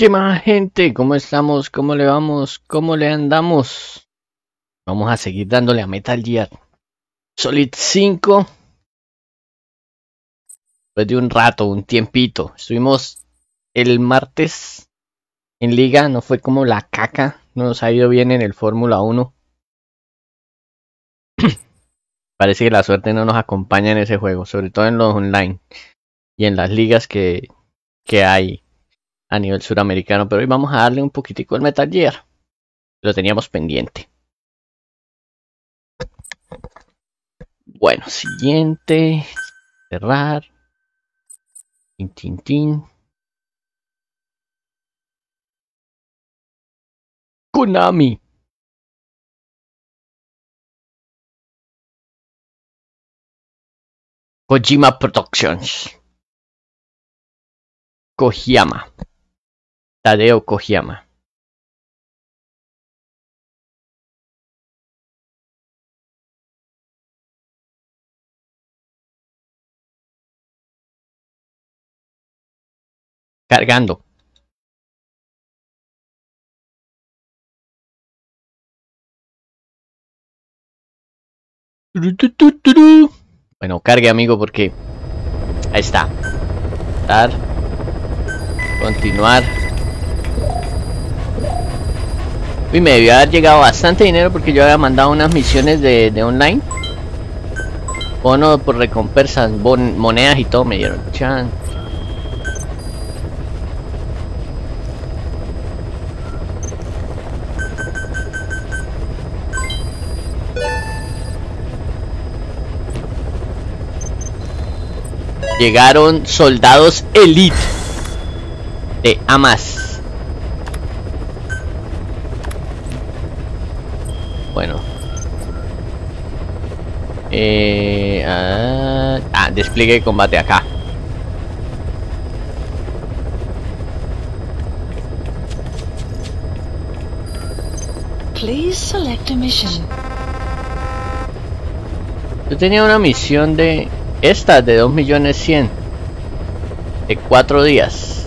¿Qué más gente? ¿Cómo estamos? ¿Cómo le vamos? ¿Cómo le andamos? Vamos a seguir dándole a Metal Gear Solid 5. Después de un rato, un tiempito. Estuvimos el martes en liga, no fue como la caca. No nos ha ido bien en el Fórmula 1. Parece que la suerte no nos acompaña en ese juego, sobre todo en los online y en las ligas que, que hay a nivel suramericano, pero hoy vamos a darle un poquitico al Metal Gear. Lo teníamos pendiente. Bueno, siguiente. Cerrar. Tin, tin, tin. Konami. Kojima Productions. Kojima. Tadeo Kojima Cargando. Bueno, cargue amigo porque... Ahí está. Dar. Continuar. Y me debió haber llegado bastante dinero porque yo había mandado unas misiones de, de online. Bono por recompensas, monedas y todo me dieron. Chan. Llegaron soldados elite de Hamas. Bueno. Eh, ah, ah, despliegue de combate acá. Please select a mission. Yo tenía una misión de esta de 2 millones 100 de 4 días.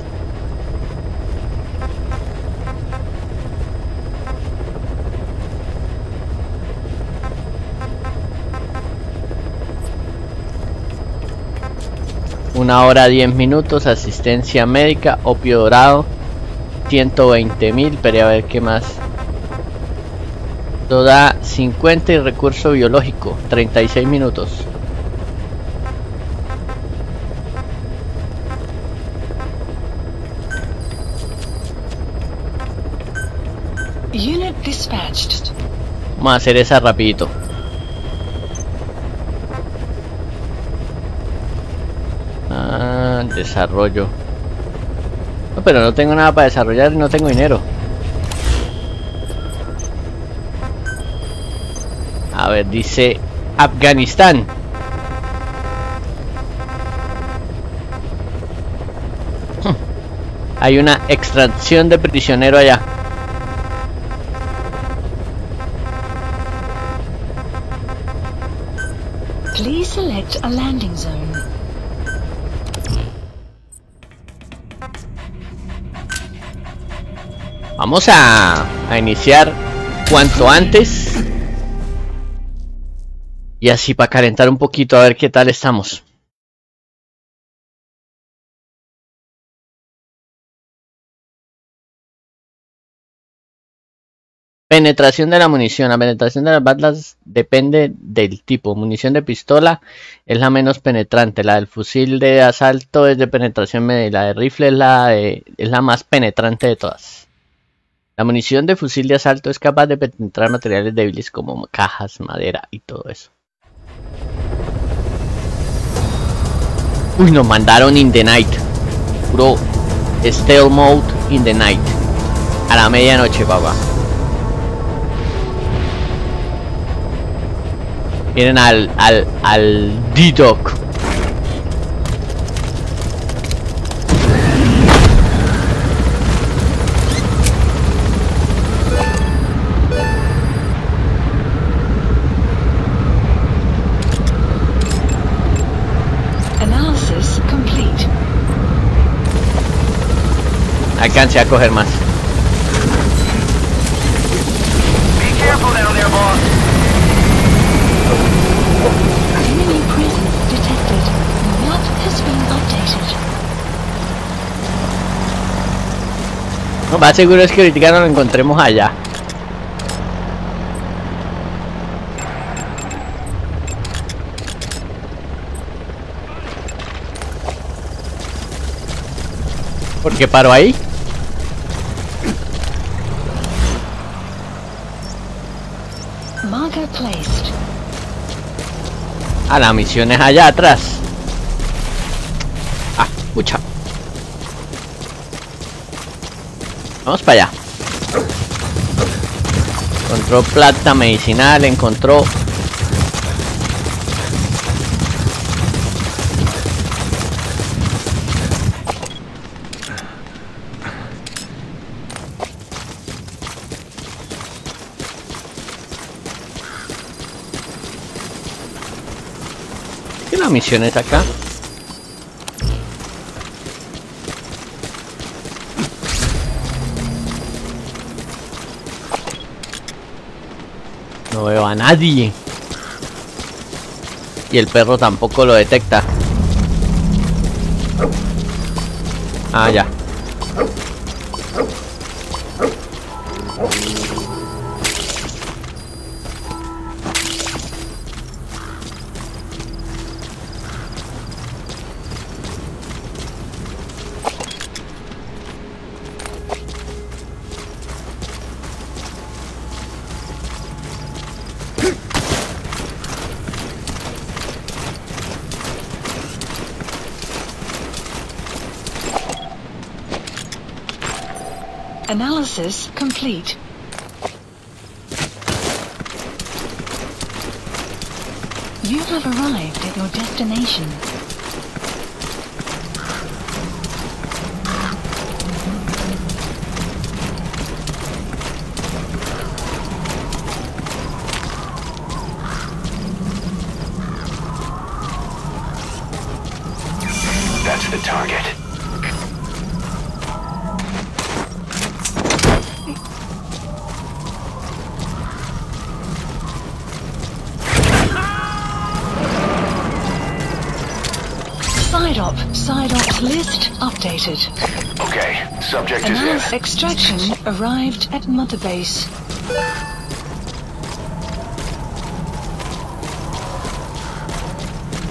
Una hora 10 minutos, asistencia médica, opio dorado, 120 mil, pero a ver qué más. Toda 50 y recurso biológico, 36 minutos. Unit dispatched. Vamos a hacer esa rapidito. Desarrollo. No, pero no tengo nada para desarrollar y no tengo dinero. A ver, dice Afganistán. Hay una extracción de prisionero allá. Please select a landing zone. Vamos a, a iniciar cuanto antes. Y así para calentar un poquito a ver qué tal estamos. Penetración de la munición. La penetración de las balas depende del tipo. Munición de pistola es la menos penetrante. La del fusil de asalto es de penetración media. La de rifle es la, de- es la más penetrante de todas. La munición de fusil de asalto es capaz de penetrar materiales débiles como cajas, madera y todo eso. Uy, nos mandaron in the night. Puro stealth mode in the night. A la medianoche, papá. Vienen al, al, al D-Doc. Alcance a coger más. Lo más seguro es que ahorita no lo encontremos allá. ¿Por qué paro ahí? Placed. Ah, la misión es allá atrás. Ah, mucha. Vamos para allá. Encontró plata medicinal, encontró... ¿Qué la misión es acá? No veo a nadie. Y el perro tampoco lo detecta. Ah, ya. Analysis complete. You have arrived at your destination. Extraction arrived at Mother Base.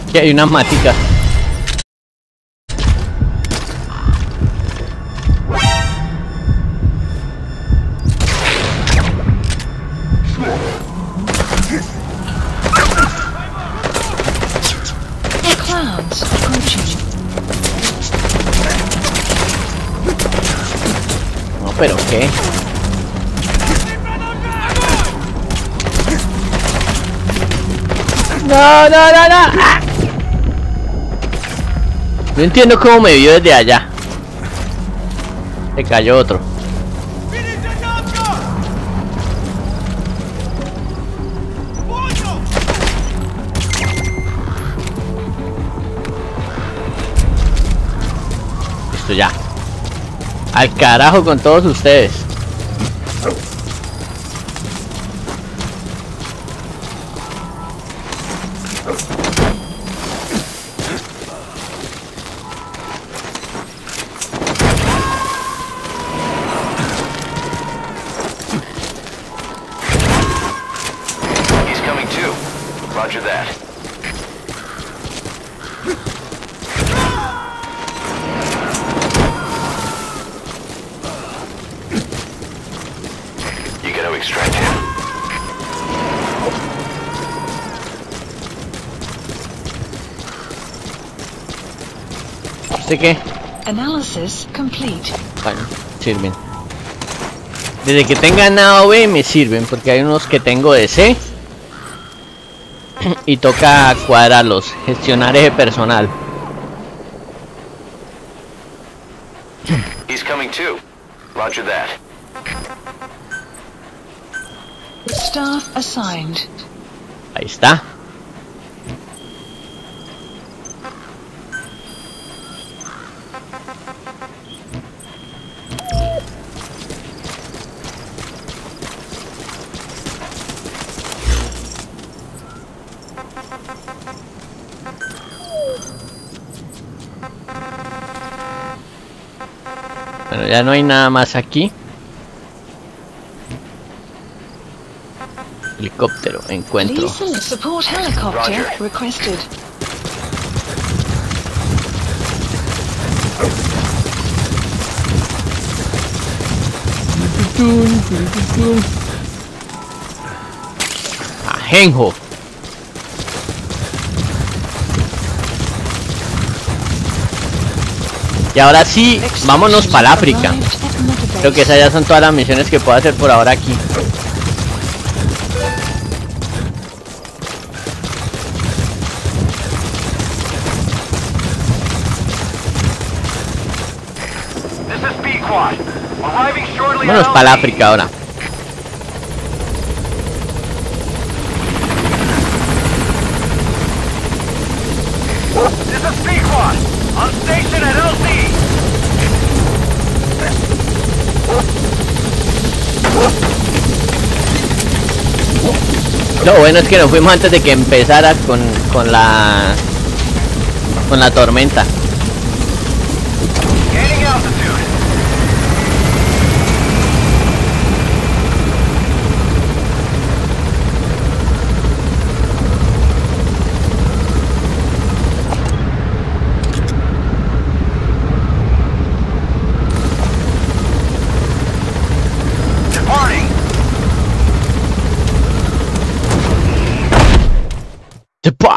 Aquí hay unas maticas. No entiendo cómo me vio desde allá. Se cayó otro. Listo ya. Al carajo con todos ustedes. Analysis complete. Bueno, sirven. Desde que tengan A o B me sirven, porque hay unos que tengo de C. Y toca cuadrarlos, gestionar ese personal. He's coming too. Roger that. Staff assigned. Ahí está. Ya no hay nada más aquí. Helicóptero, encuentro. Ajenjo. Y ahora sí, vámonos para el África. Creo que esas ya son todas las misiones que puedo hacer por ahora aquí. Vámonos on para. África ahora. This is Pequod. On station at LZ. Lo bueno es que nos fuimos antes de que empezara con, con la con la tormenta.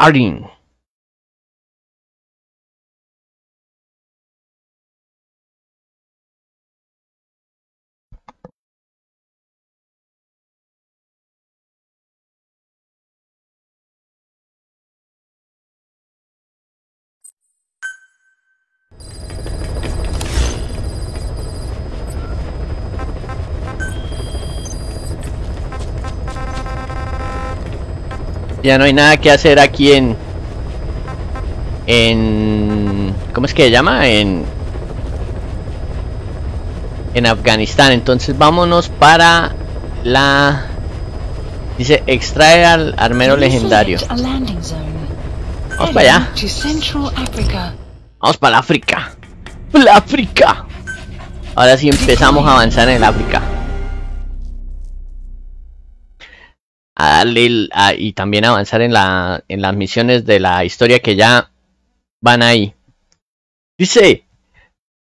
adding Ya no hay nada que hacer aquí en... En... ¿Cómo es que se llama? En... En Afganistán. Entonces vámonos para la... Dice, extrae al armero legendario. Vamos para allá. Vamos para el África. ¡La África! Ahora sí empezamos a avanzar en el África. Y también avanzar en la en las misiones de la historia que ya van ahí. Dice,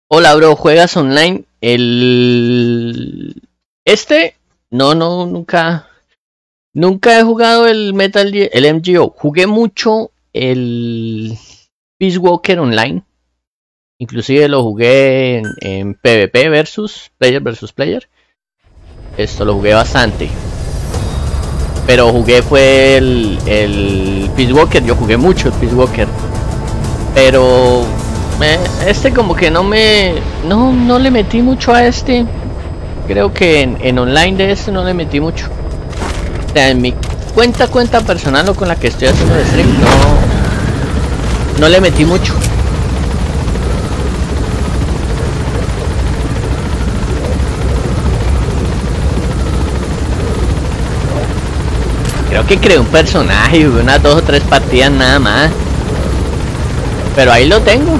hola bro, ¿juegas online? El este no no nunca nunca he jugado el Metal el MGO. Jugué mucho el Peace Walker Online. Inclusive lo jugué en, en PvP versus player versus player. Esto lo jugué bastante. Pero jugué fue el, el Peace Walker. Yo jugué mucho el Peace Walker. Pero me- este como que no me... No, no le metí mucho a este. Creo que en, en online de este no le metí mucho. O sea, en mi cuenta, cuenta personal o con la que estoy haciendo el stream, no... No le metí mucho. Creo que creé un personaje unas dos o tres partidas nada más. Pero ahí lo tengo.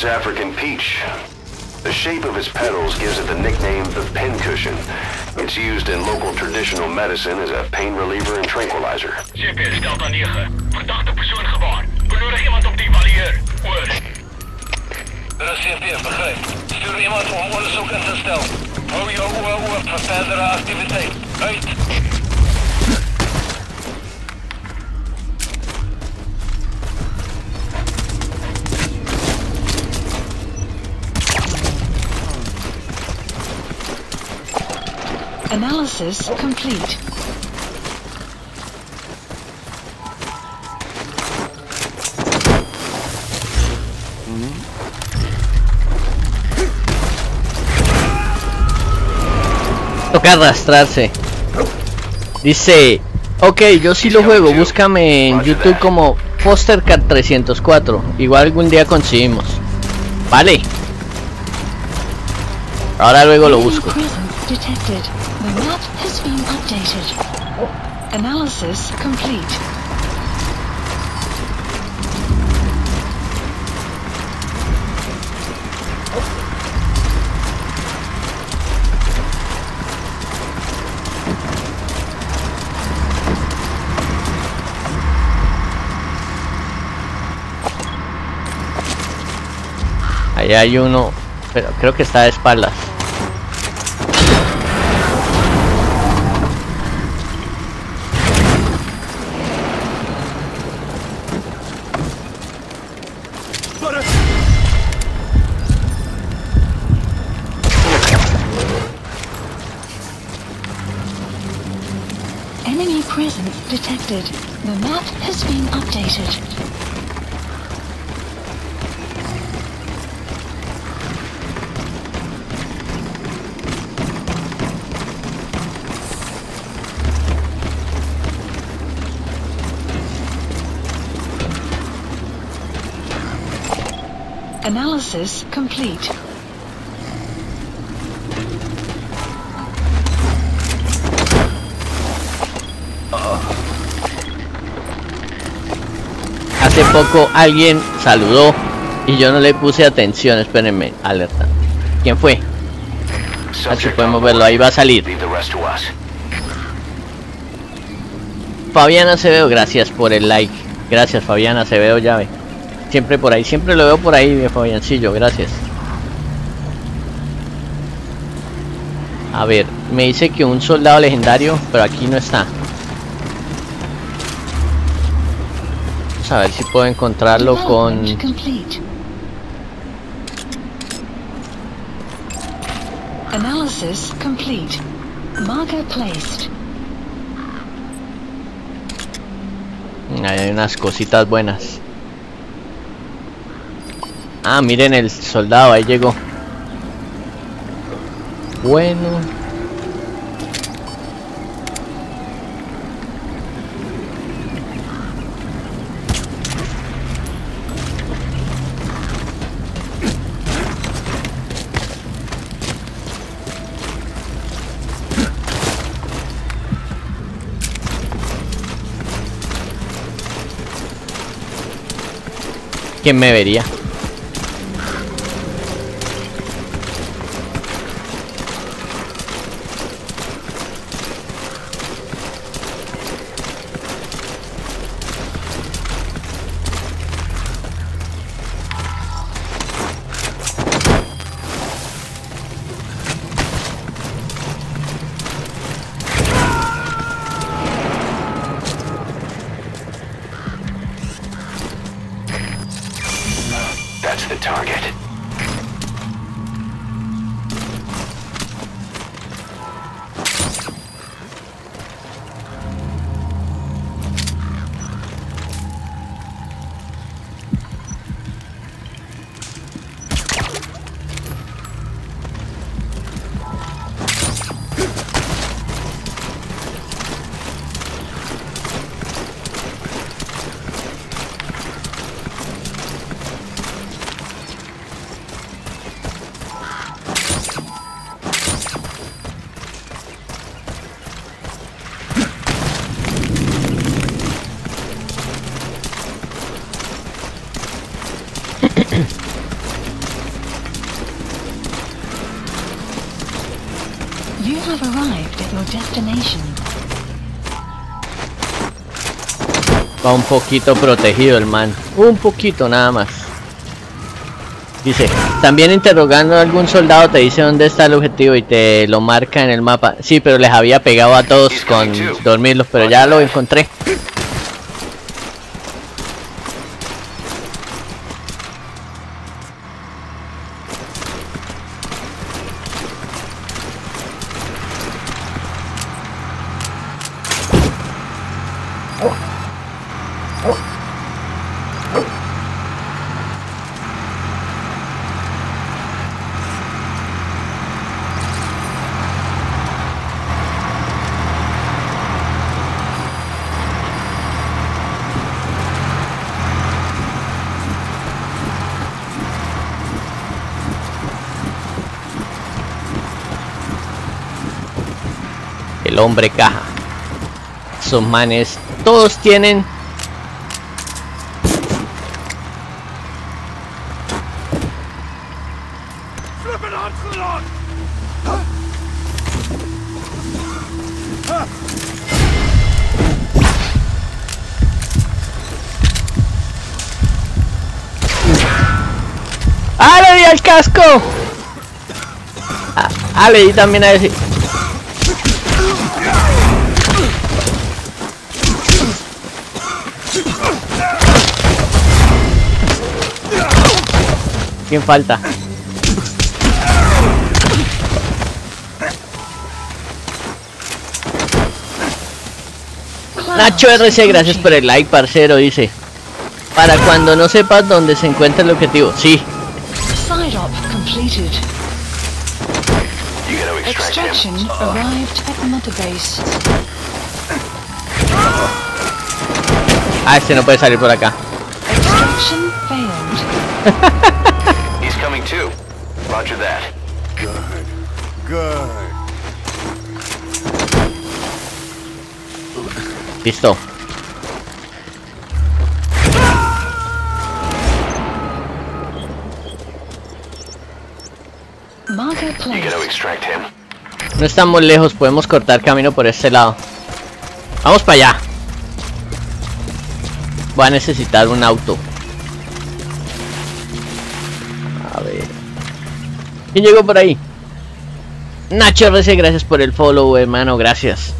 That's African peach. The shape of its petals gives it the nickname the pincushion. It's used in local traditional medicine as a pain reliever and tranquilizer. GPS Delta 9. Verdachte persoon gewaar. Benodig iemand op die barrière. Oor. Rus CP, begrijp. Stuur iemand om onderzoek in te stellen. Hou jou oor oor voor verdere activiteit. Uit. Analysis complete. Toca arrastrarse. Dice, ok, yo sí lo juego, búscame en YouTube como Fostercat 304. Igual algún día conseguimos. Vale. Ahora luego lo busco. Updated. Analysis complete. Ahí hay uno Pero creo que está de espaldas. Hace poco alguien saludó y yo no le puse atención. Espérenme, alerta. ¿Quién fue? Así podemos verlo, ahí va a salir. Fabiana Acevedo, gracias por el like. Gracias Fabiana Acevedo, llave. Siempre por ahí, siempre lo veo por ahí, mi Fabiancillo, gracias. A ver, me dice que un soldado legendario, pero aquí no está. Vamos a ver si puedo encontrarlo con... Analysis complete. Marker placed. Ahí hay unas cositas buenas. Ah, miren el soldado, ahí llegó. Bueno. ¿Quién me vería? Poquito protegido el man. Un poquito nada más. Dice, también interrogando a algún soldado te dice dónde está el objetivo y te lo marca en el mapa. Sí, pero les había pegado a todos con dormirlos, pero ya lo encontré. Hombre caja. Esos manes, todos tienen ¡Ah, le di al casco! Ah, leí también a decir. ¿Quién falta? Nacho RC, gracias por el like, parcero, dice. Para cuando no sepas dónde se encuentra el objetivo. Sí, Extraction him. arrived at Mother Base. ah, este no puede salir por acá. Extraction failed. He's coming too. Roger that. Good. Good. Listo. No estamos lejos, podemos cortar camino por este lado. Vamos para allá. Voy a necesitar un auto. ¿Quién llegó por ahí? Nacho RC, gracias por el follow, hermano, gracias.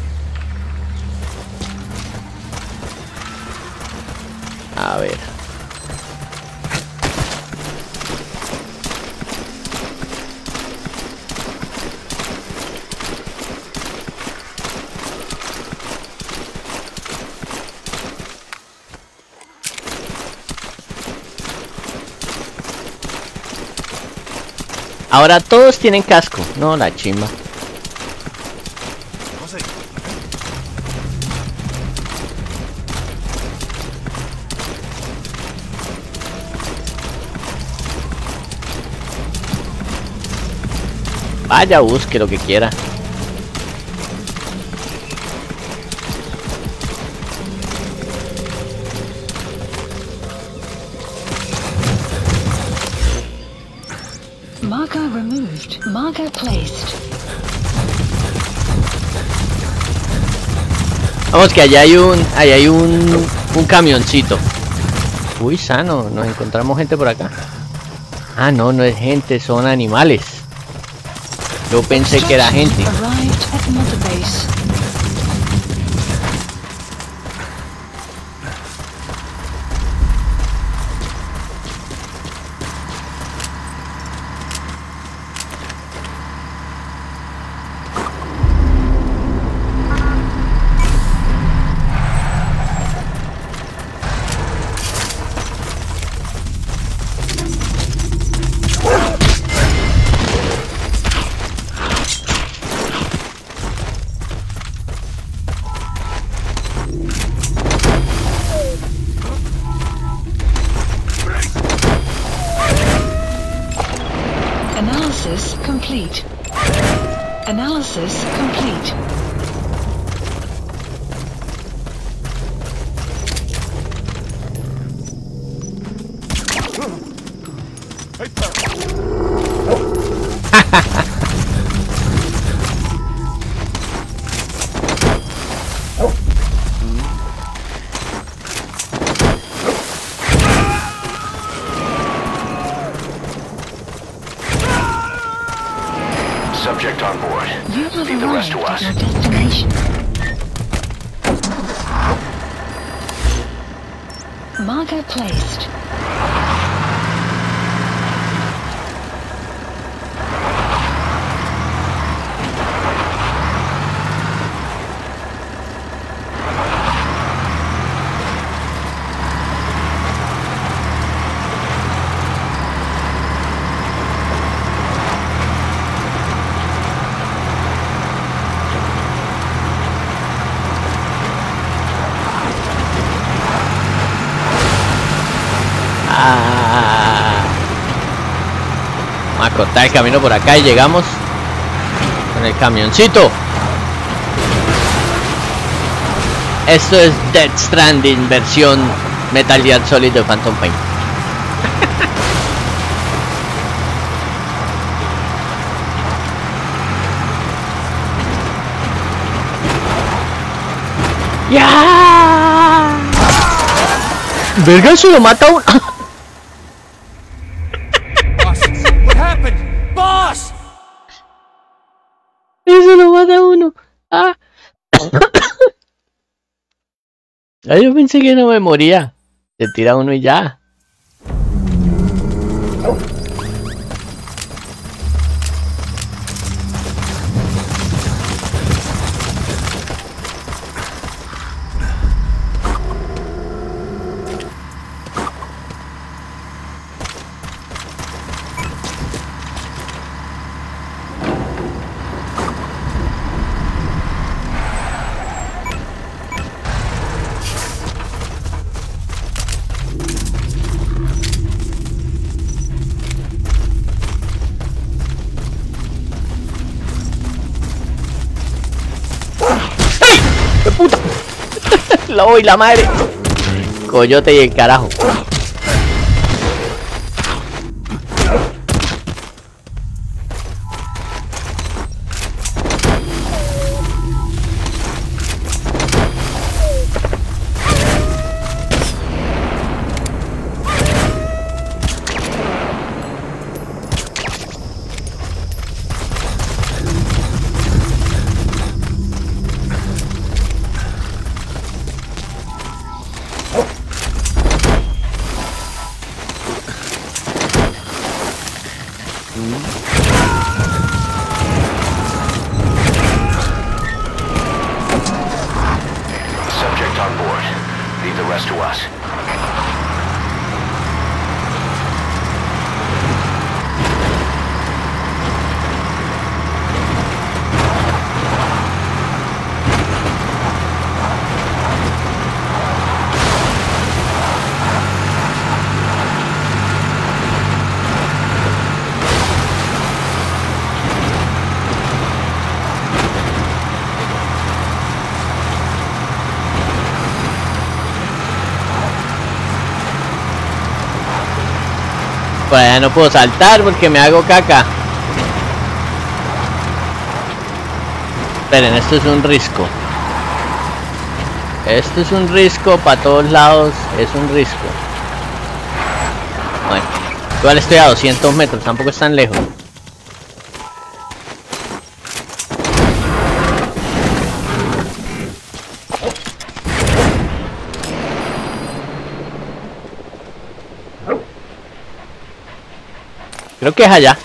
Ahora todos tienen casco. No, la chimba. Vaya, busque lo que quiera. Vamos que allá hay un, allá hay un, un camioncito. Uy, sano, nos encontramos gente por acá. Ah, no, no es gente, son animales. Yo pensé que era gente. Marker placed. Ah. El camino por acá y llegamos con el camioncito. Esto es Dead Stranding versión Metal Gear Solid de Phantom Pain. ¡Ya! Verga, se lo mata un... Ah, yo pensé que no me moría. Se tira uno y ya. La madre. Coyote y el carajo. No puedo saltar porque me hago caca. Esperen, esto es un risco. Esto es un risco para todos lados. Es un risco. Bueno, igual estoy a 200 metros, tampoco es tan lejos. Creo que es allá.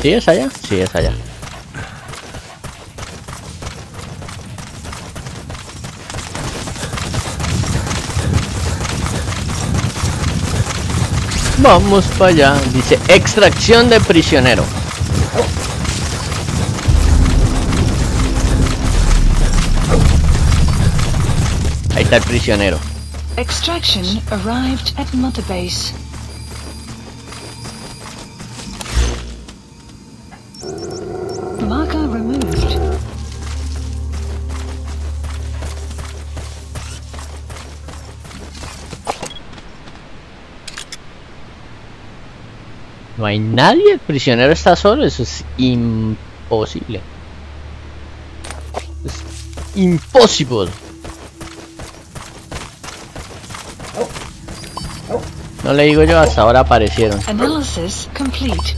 ¿Sí es allá? Sí, es allá. Vamos para allá. Dice extracción de prisionero. Está el prisionero. Extraction arrived at Mother Base. Marker removed. No hay nadie, el prisionero está solo, eso es imposible. Es impossible. No le digo yo, hasta ahora aparecieron. Analysis complete.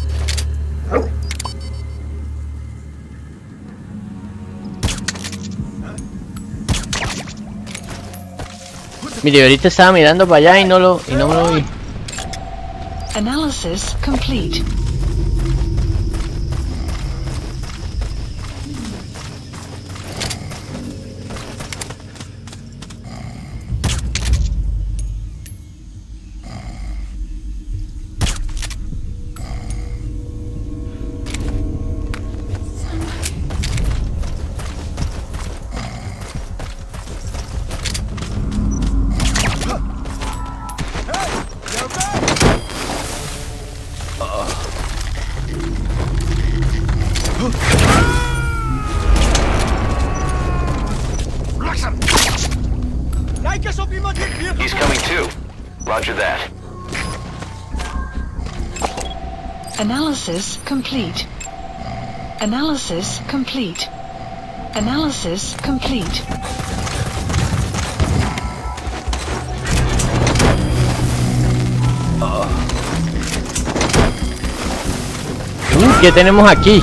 Mire, ahorita estaba mirando para allá y no lo, y no me lo vi. Analysis complete. Analysis complete. Analysis complete. Uh. Uh, ¿Qué tenemos aquí?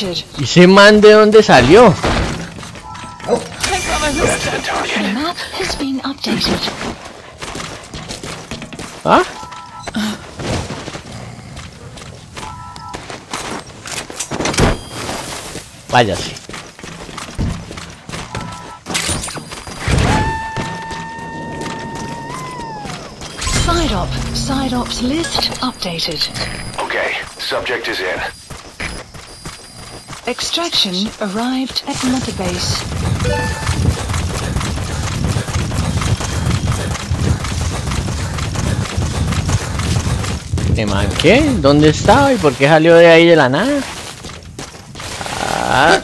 Captured. ¿Y ese man de dónde salió? That's the target. The map has been updated. ¿Ah? Váyase. Side op. Side ops list updated. Okay, subject is in. Extraction arrived at Mother Base. ¿Este man qué? ¿Dónde estaba y por qué salió de ahí de la nada? Ah.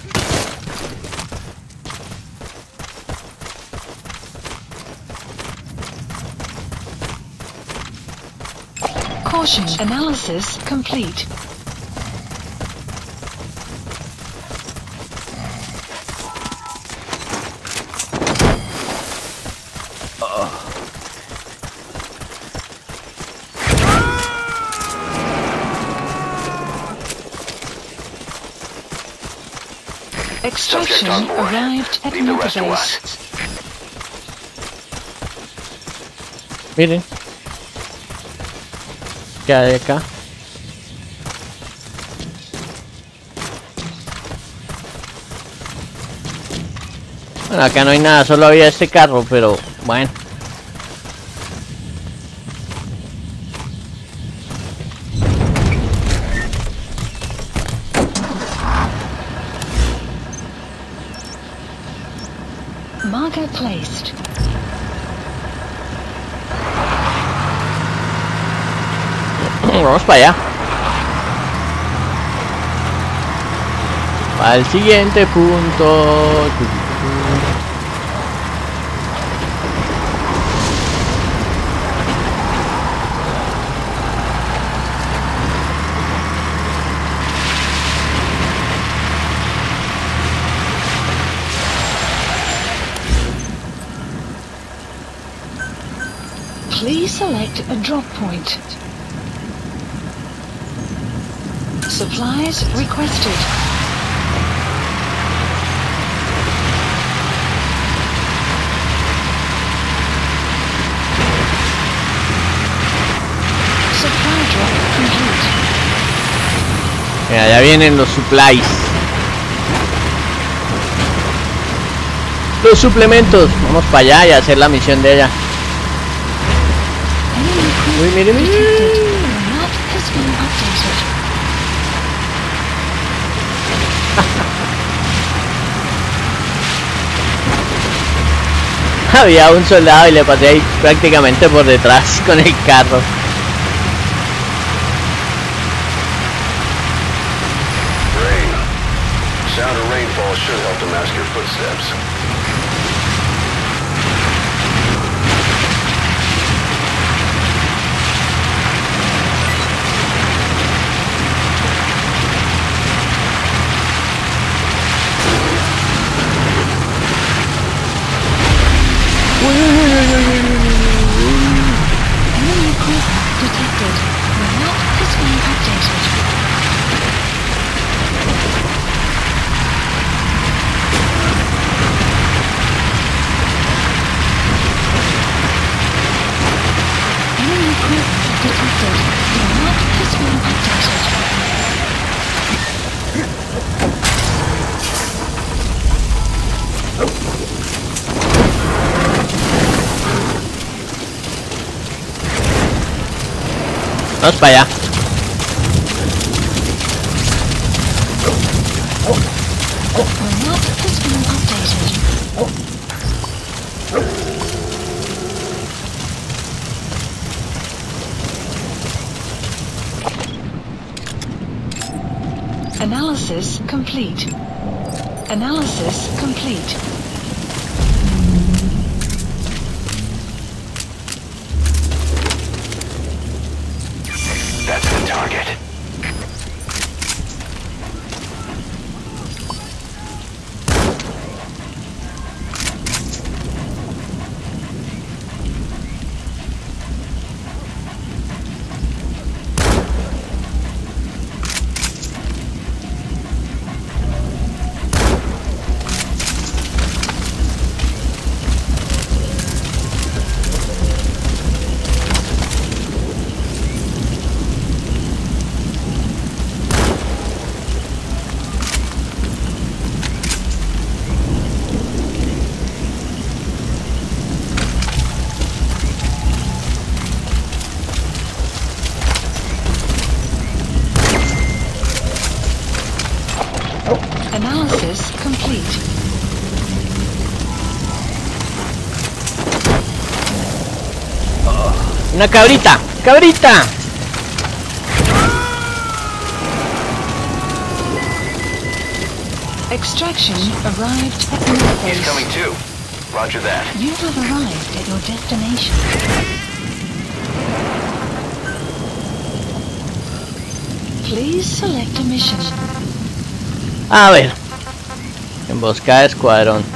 Caution. Analysis complete. On board. arrived at Leave the rest to Base. us. Miren. ¿Qué hay acá? Bueno, acá no hay nada, solo había este carro, pero bueno. Marker placed. Vamos para allá. Al siguiente punto. Please select a drop point. Supplies requested. Supply drop complete. Mira, ya vienen los supplies. Los suplementos. Vamos para allá y hacer la misión de ella. Uy, mire, mire. detected. The map has been updated. Había un soldado y le pasé ahí prácticamente por detrás con el carro. Vamos para Una cabrita, cabrita. Extraction arrived at your He's base. coming too. Roger that. You have arrived at your destination. Please select a mission. A ver. Emboscada de escuadrón.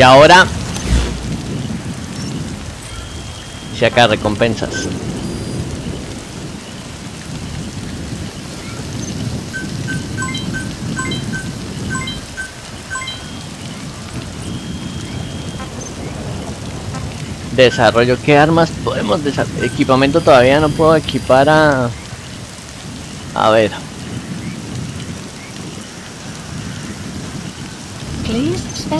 Y ahora. Si acá recompensas. Desarrollo, ¿qué armas podemos desarrollar? Equipamiento todavía no puedo equipar a... A ver, Please specify a project.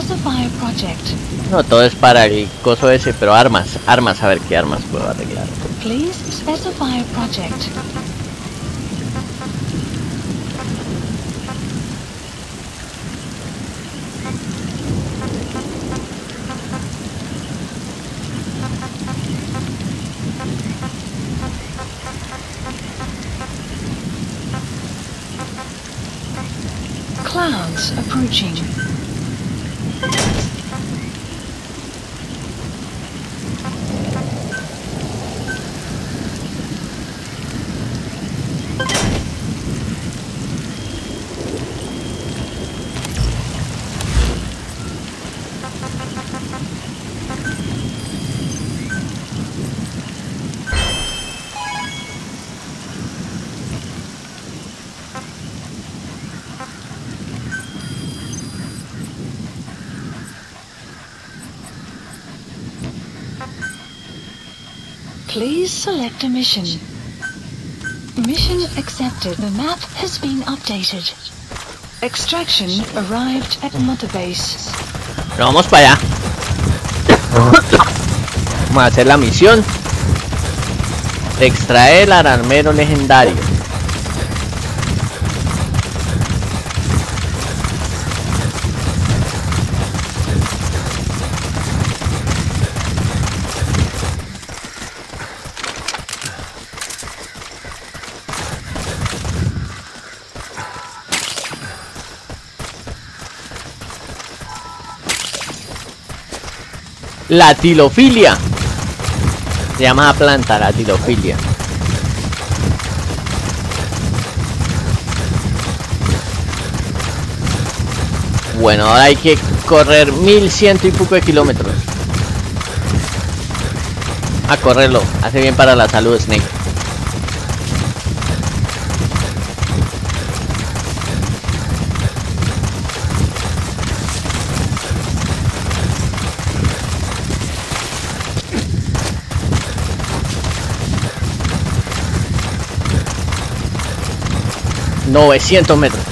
No, todo es para el coso ese, pero armas, armas, a ver qué armas puedo arreglar. Please specify a project. Please select a mission. Mission accepted. The map has been updated. Extraction arrived at Mother Base. Pero vamos para allá. Vamos a hacer la misión. Extraer el alarmero legendario. La tilofilia. Se llama la planta la tilofilia. Bueno, ahora hay que correr mil ciento y poco de kilómetros. A correrlo, hace bien para la salud, Snake. 900 metros.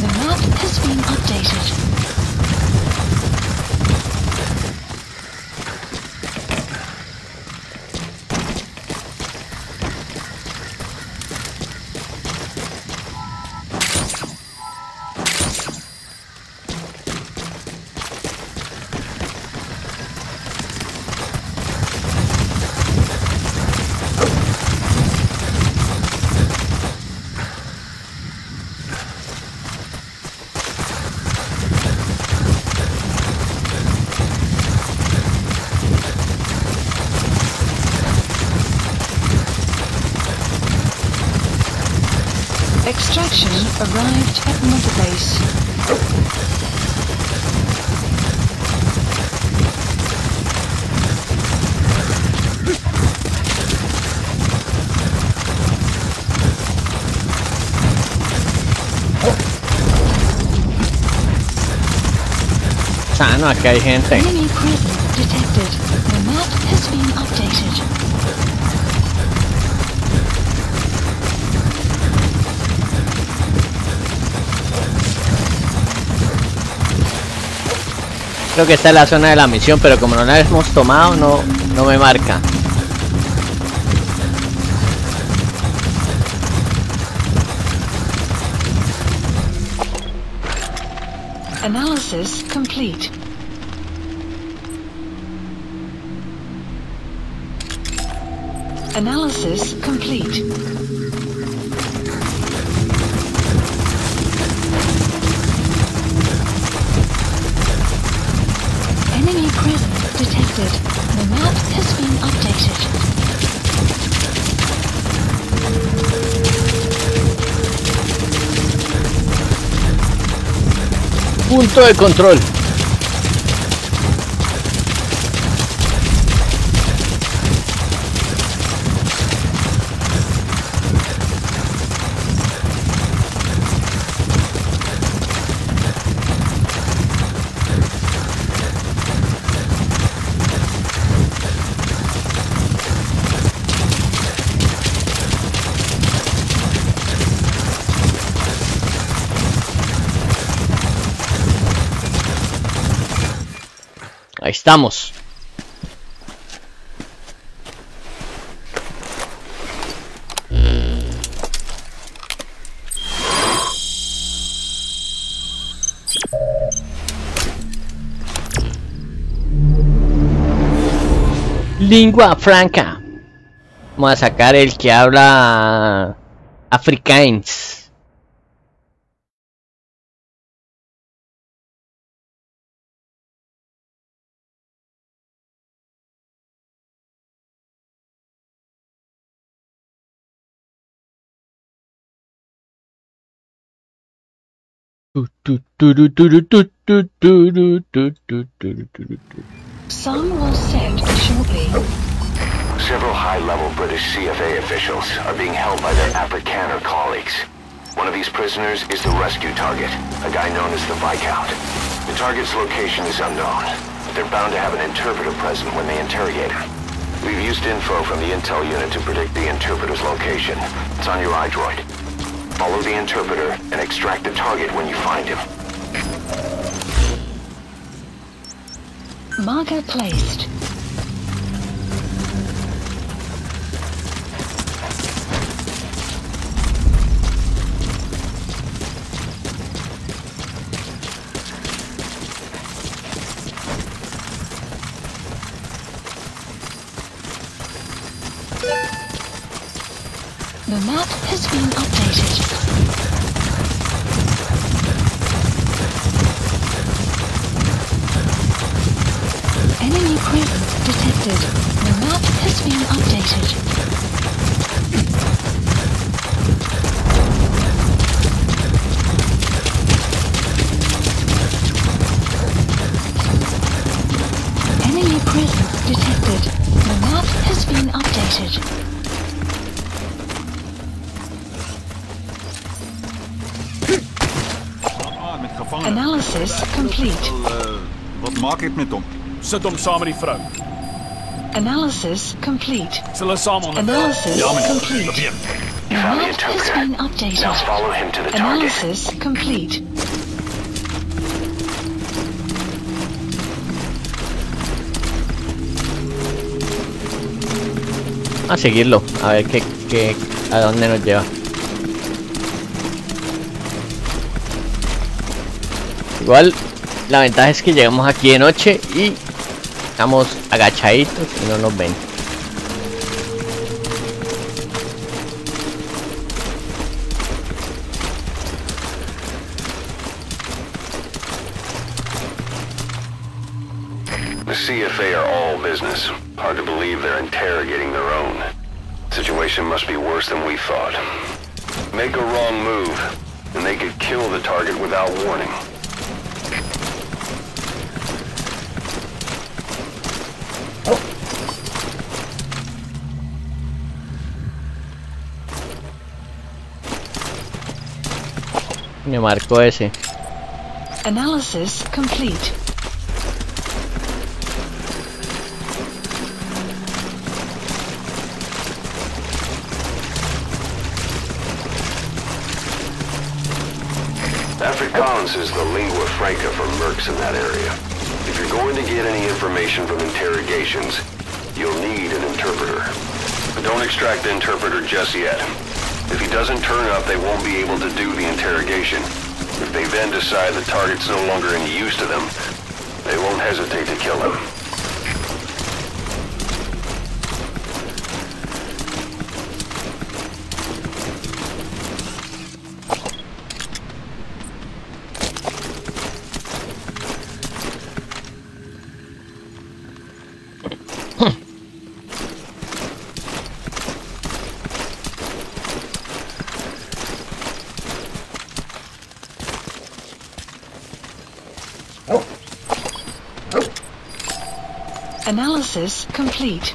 The map has been updated. Extraction arrived at Mother Base. Sano, aquí hay gente. Enemy presence detected. The map has been updated. Creo que esta es la zona de la misión, pero como no la hemos tomado, no, no me marca. Analysis complete. Analysis complete. Enemy presence detected. The map has been updated. Punto de control. Estamos. Lingua franca. Vamos a sacar el que habla afrikaans. Sun will set shortly. Several high-level British CFA officials are being held by their Afrikaner colleagues. One of these prisoners is the rescue target, a guy known as the Viscount. The target's location is unknown, but they're bound to have an interpreter present when they interrogate him. We've used info from the intel unit to predict the interpreter's location. It's on your iDroid. Follow the interpreter and extract the target when you find him. Marker placed. The map has been updated. Enemy presence detected. The map has been updated. Enemy presence detected. The map has been updated. Analysis complete. Wat maak ik met hom? Sit hom saam met die vrou. Analysis complete. Hulle saam onder Analysis Ja, complete. You The found the been Now updated. follow him to the target. Analysis complete. A seguirlo, a ver qué, qué, a dónde nos lleva. Igual, la ventaja es que llegamos aquí de noche y estamos agachaditos y no nos ven. The CFA are all business. Hard to believe they're interrogating their own. Situation must be worse than we thought. Make a wrong move, and they could kill the target without warning. Me marcó ese. Analysis complete. Afrikaans is the lingua franca for mercs in that area. If you're going to get any information from interrogations, you'll need an interpreter. But don't extract the interpreter just yet. If he doesn't turn up, they won't be able to do the interrogation. If they then decide the target's no longer any use to them, they won't hesitate to kill him. Analysis complete.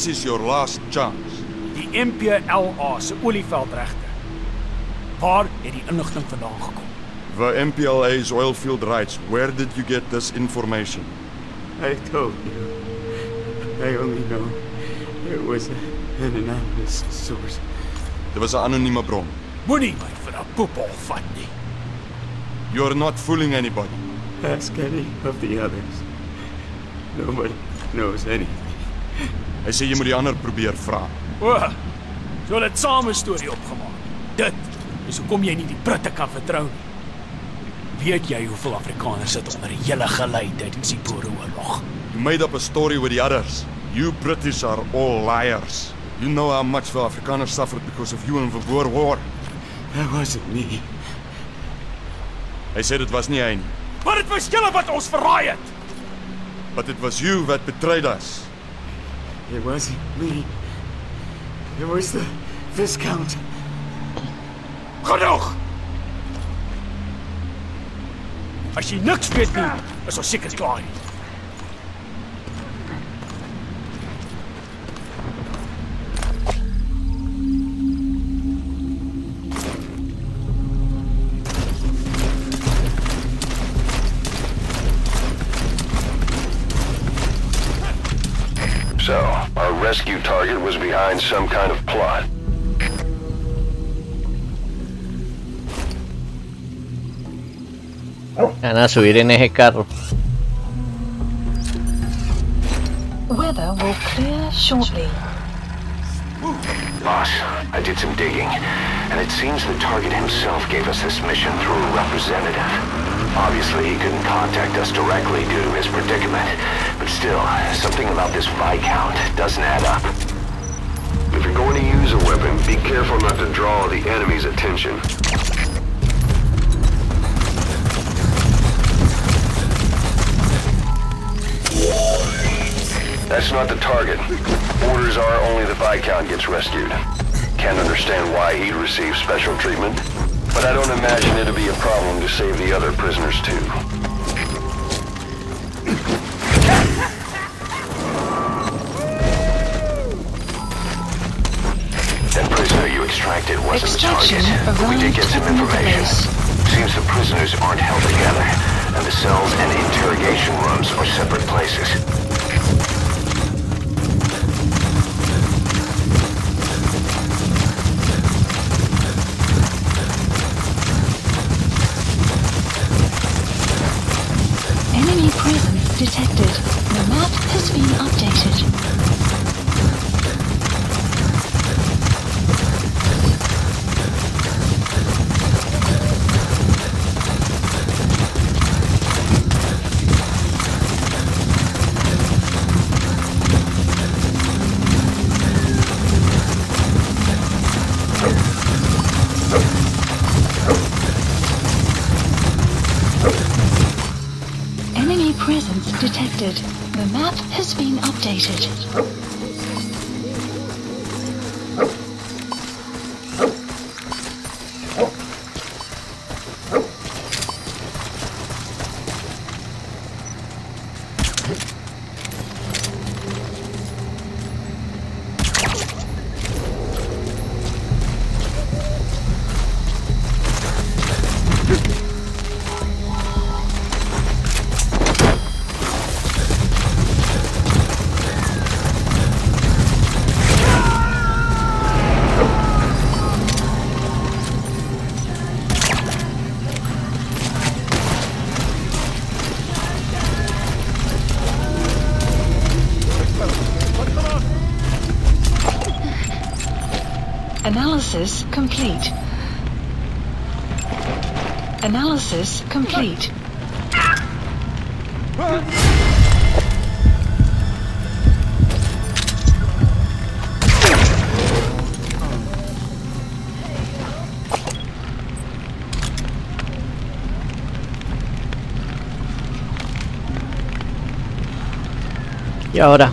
This is your last chance. Die MPLA se olieveldregte. Waar het die inligting vandaan gekom? The MPLA's oilfield rights. Where did you get this information? I told you. I only know it was an anonymous source. Dit was 'n anonieme bron. Moenie my vir 'n poepel vat nie. You're not fooling anybody. Ask any of the others. Nobody knows anything. Hy sê jy moet die ander probeer vra. O. So hulle het saam 'n storie opgemaak. Dit is hoekom jy nie die Britte kan vertrou nie. Weet jy hoeveel Afrikaners sit onder die hele gelei tydens die Boereoorlog? You made up a story with the others. You British are all liars. You know how much the Afrikaners suffered because of you in the Boer War. That wasn't me. Hy sê dit was nie hy nie, Maar dit was julle wat ons verraai het. but it was you that betrayed us. It wasn't me. It was the Viscount. Genoeg. As jy niks weet nie, is ons seker klaar some kind of plot. Van a subir en ese carro. Be careful not to draw the enemy's attention. That's not the target. Orders are only the Viscount gets rescued. Can't understand why he'd receive special treatment, but I don't imagine it'll be a problem to save the other prisoners too. Extracted wasn't the Extraction target. but We did get some information. Seems the prisoners aren't held together, and the cells and interrogation rooms are separate places. Enemy presence detected. The map has been updated. Been complete. Analysis complete. Y ahora,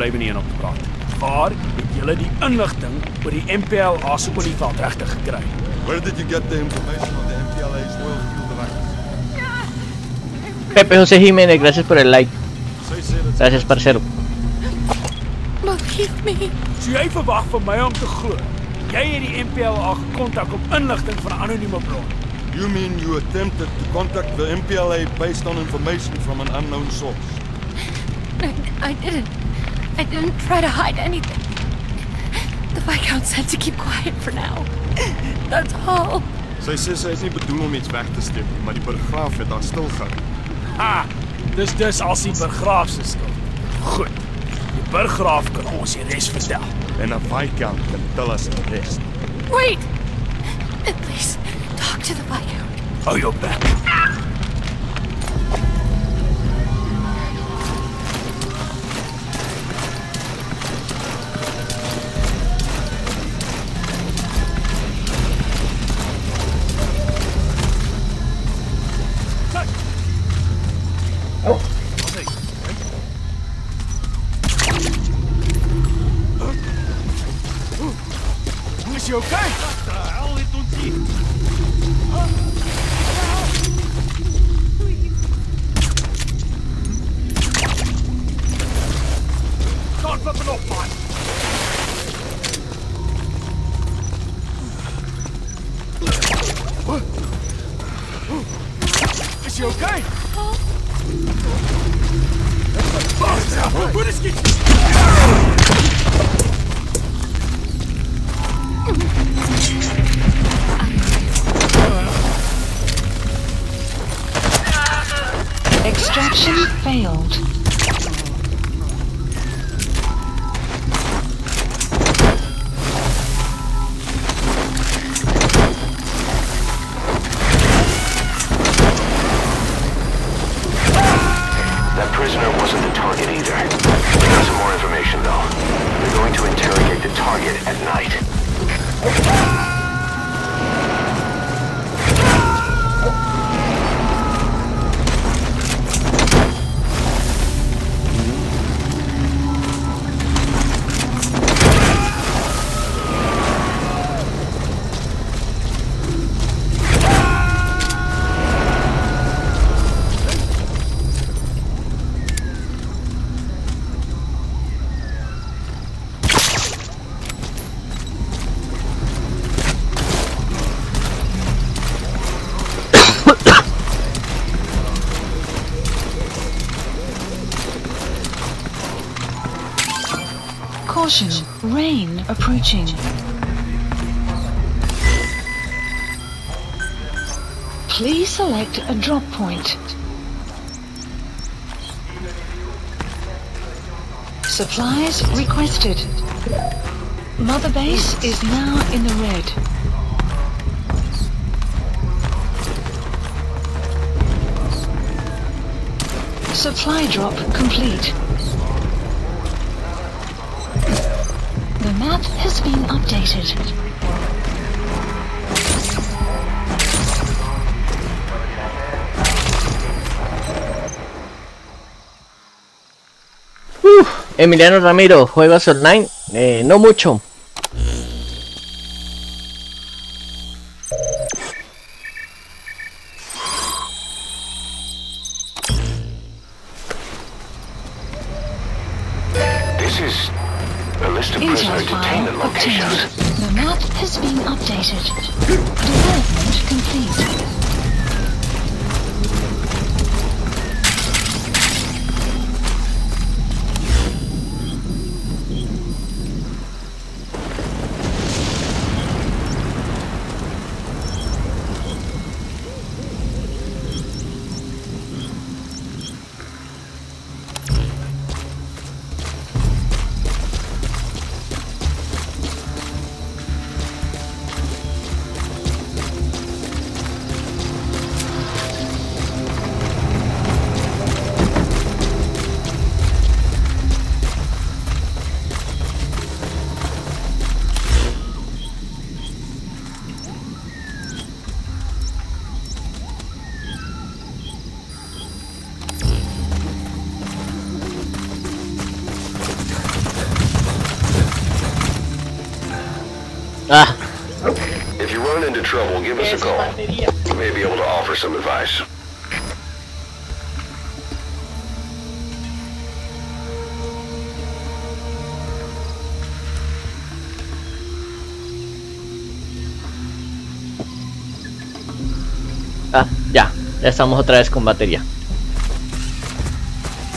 Bly nie en op te praat. Maar het julle die inligting oor die MPL asook oor die veld regtig gekry? Where did you get the information on the MPLA's oil field device? Pepe José Jiménez, gracias por el like. Gracias, parcero. Believe me. So jy verwag van my om te glo. Jy het die MPLA gekontak op inligting van 'n anonieme bron. You mean you attempted to contact the MPLA based on information from an unknown source? I, I didn't. I didn't try to hide anything. The Viscount said to keep quiet for now. That's all. Sy sê sy het nie bedoel om iets weg te steek nie, maar die burggraaf het haar stilgehou. Ha, dis dis as die burggraaf se skuld. Goed. Die burggraaf kan ons die res vertel. En 'n Viscount can tell us the rest. Wait! At least talk to the Viscount. Hou jou bek. Is jy okay? Gaan flip op, man. jy okay? Wat is dit? Extraction failed. Caution, rain approaching. Please select a drop point. Supplies requested. Mother base is now in the red. Supply drop complete. Has been updated. Emiliano Ramiro, ¿juegas online? Eh, no mucho. Ya, estamos otra vez con batería.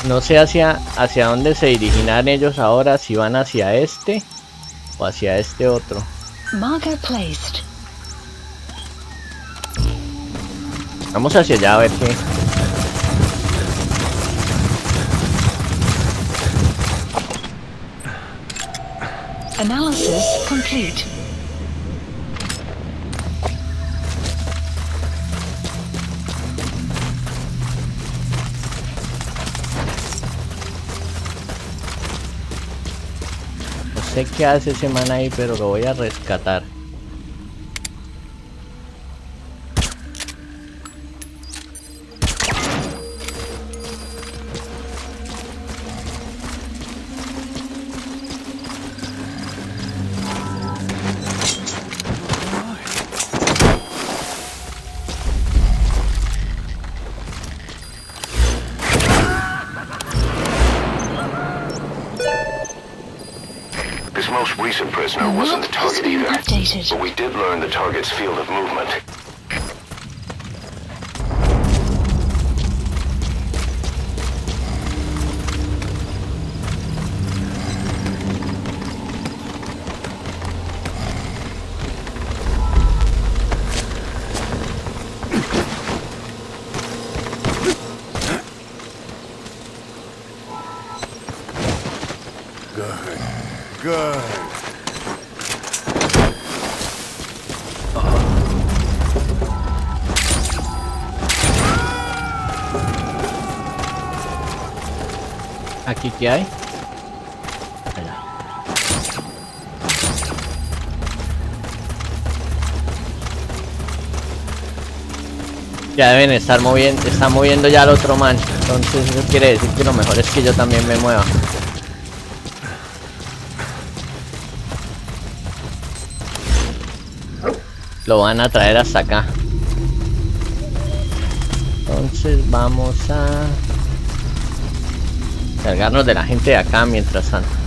No sé hacia, hacia dónde se dirigirán ellos ahora, si van hacia este o hacia este otro. Marker placed. Vamos hacia allá a ver qué. Analysis complete. Sé qué hace ese man ahí, pero lo voy a rescatar. ¿Aquí qué hay? Ya deben estar moviendo, está moviendo ya al otro man. Entonces eso quiere decir que lo mejor es que yo también me mueva. Lo van a traer hasta acá. Entonces vamos a cargarnos de la gente de acá mientras tanto.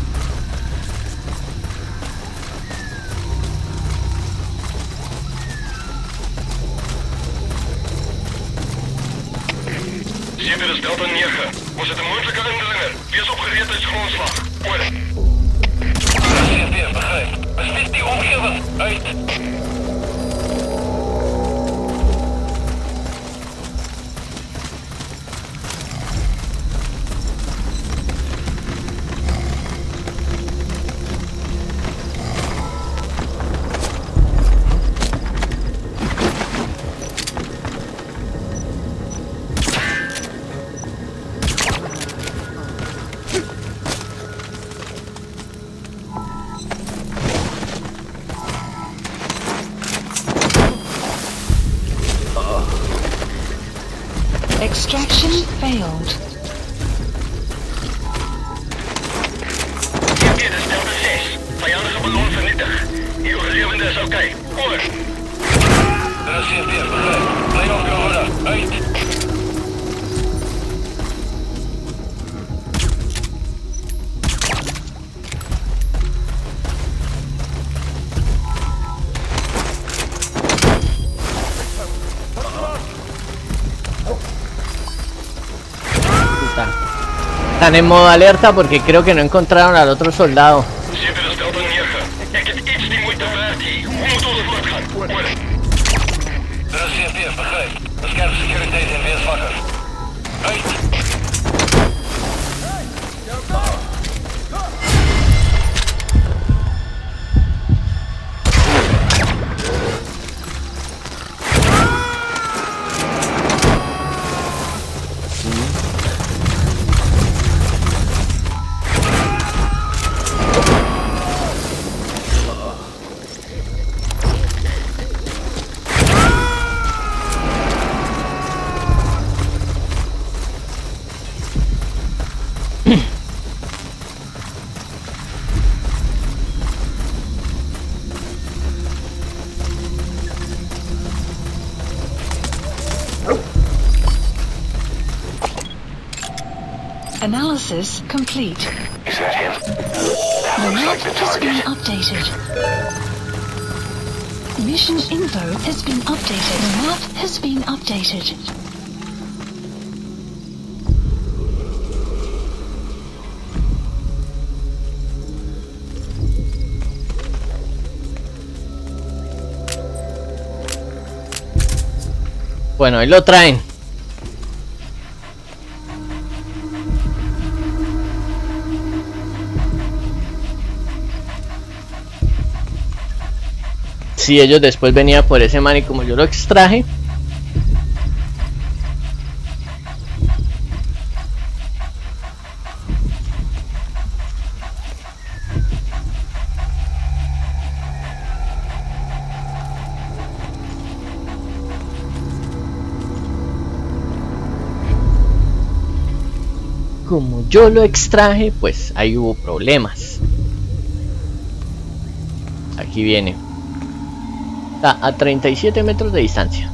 Están en modo alerta porque creo que no encontraron al otro soldado. Mission info has been updated. The map has been updated. Bueno, ahí lo traen. Si ellos después venían por ese man y como yo lo extraje. Como yo lo extraje, pues ahí hubo problemas. Aquí viene. Está a 37 metros de distancia.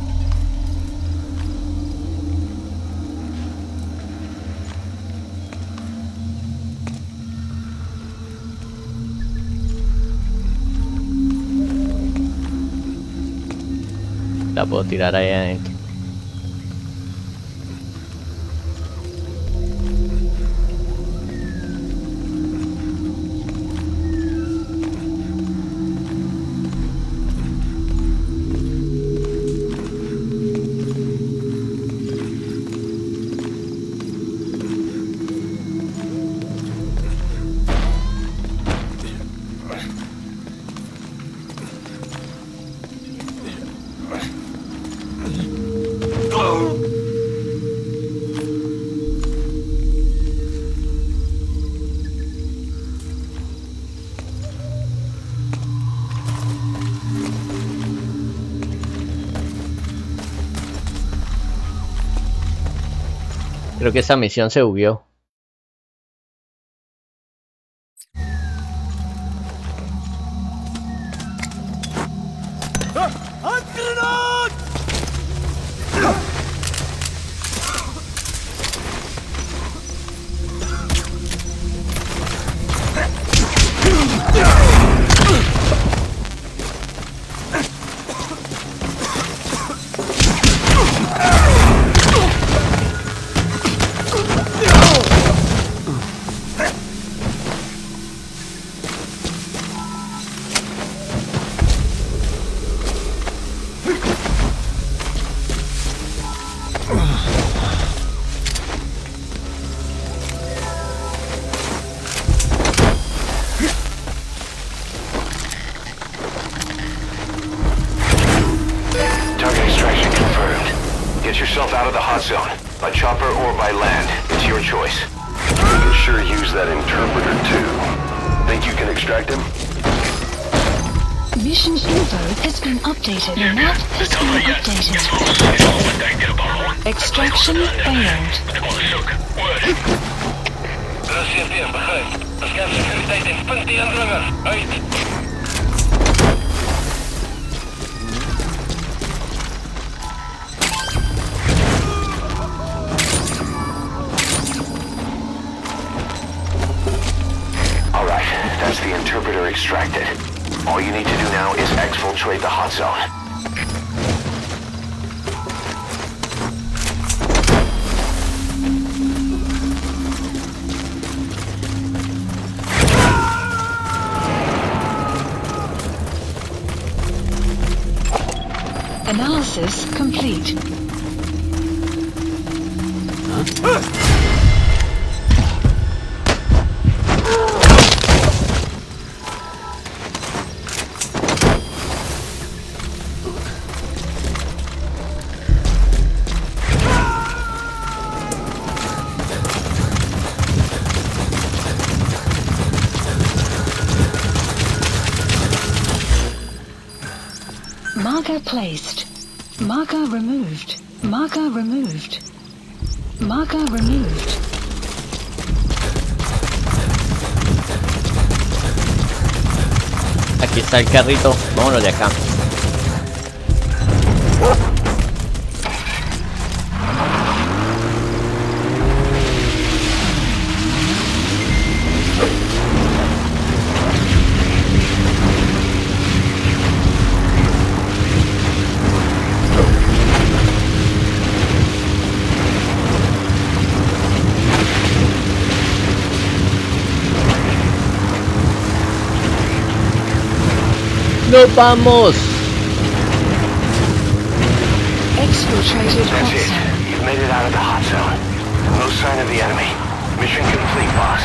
La puedo tirar ahí adentro. Que esa misión se bugueó. Updated. The map has been updated. Extraction failed. Rus CFD, begryp. Beskerm sekuriteit en vind die indringer. Uit. Alright, that's the interpreter extracted. All you need to do now is exfiltrate the hot zone. Analysis complete. Está el carrito. Vámonos de acá. ¡Nos vamos! Exfiltrated hot That's it. zone. You've made it out of the hot zone. No sign of the enemy. Mission complete, boss.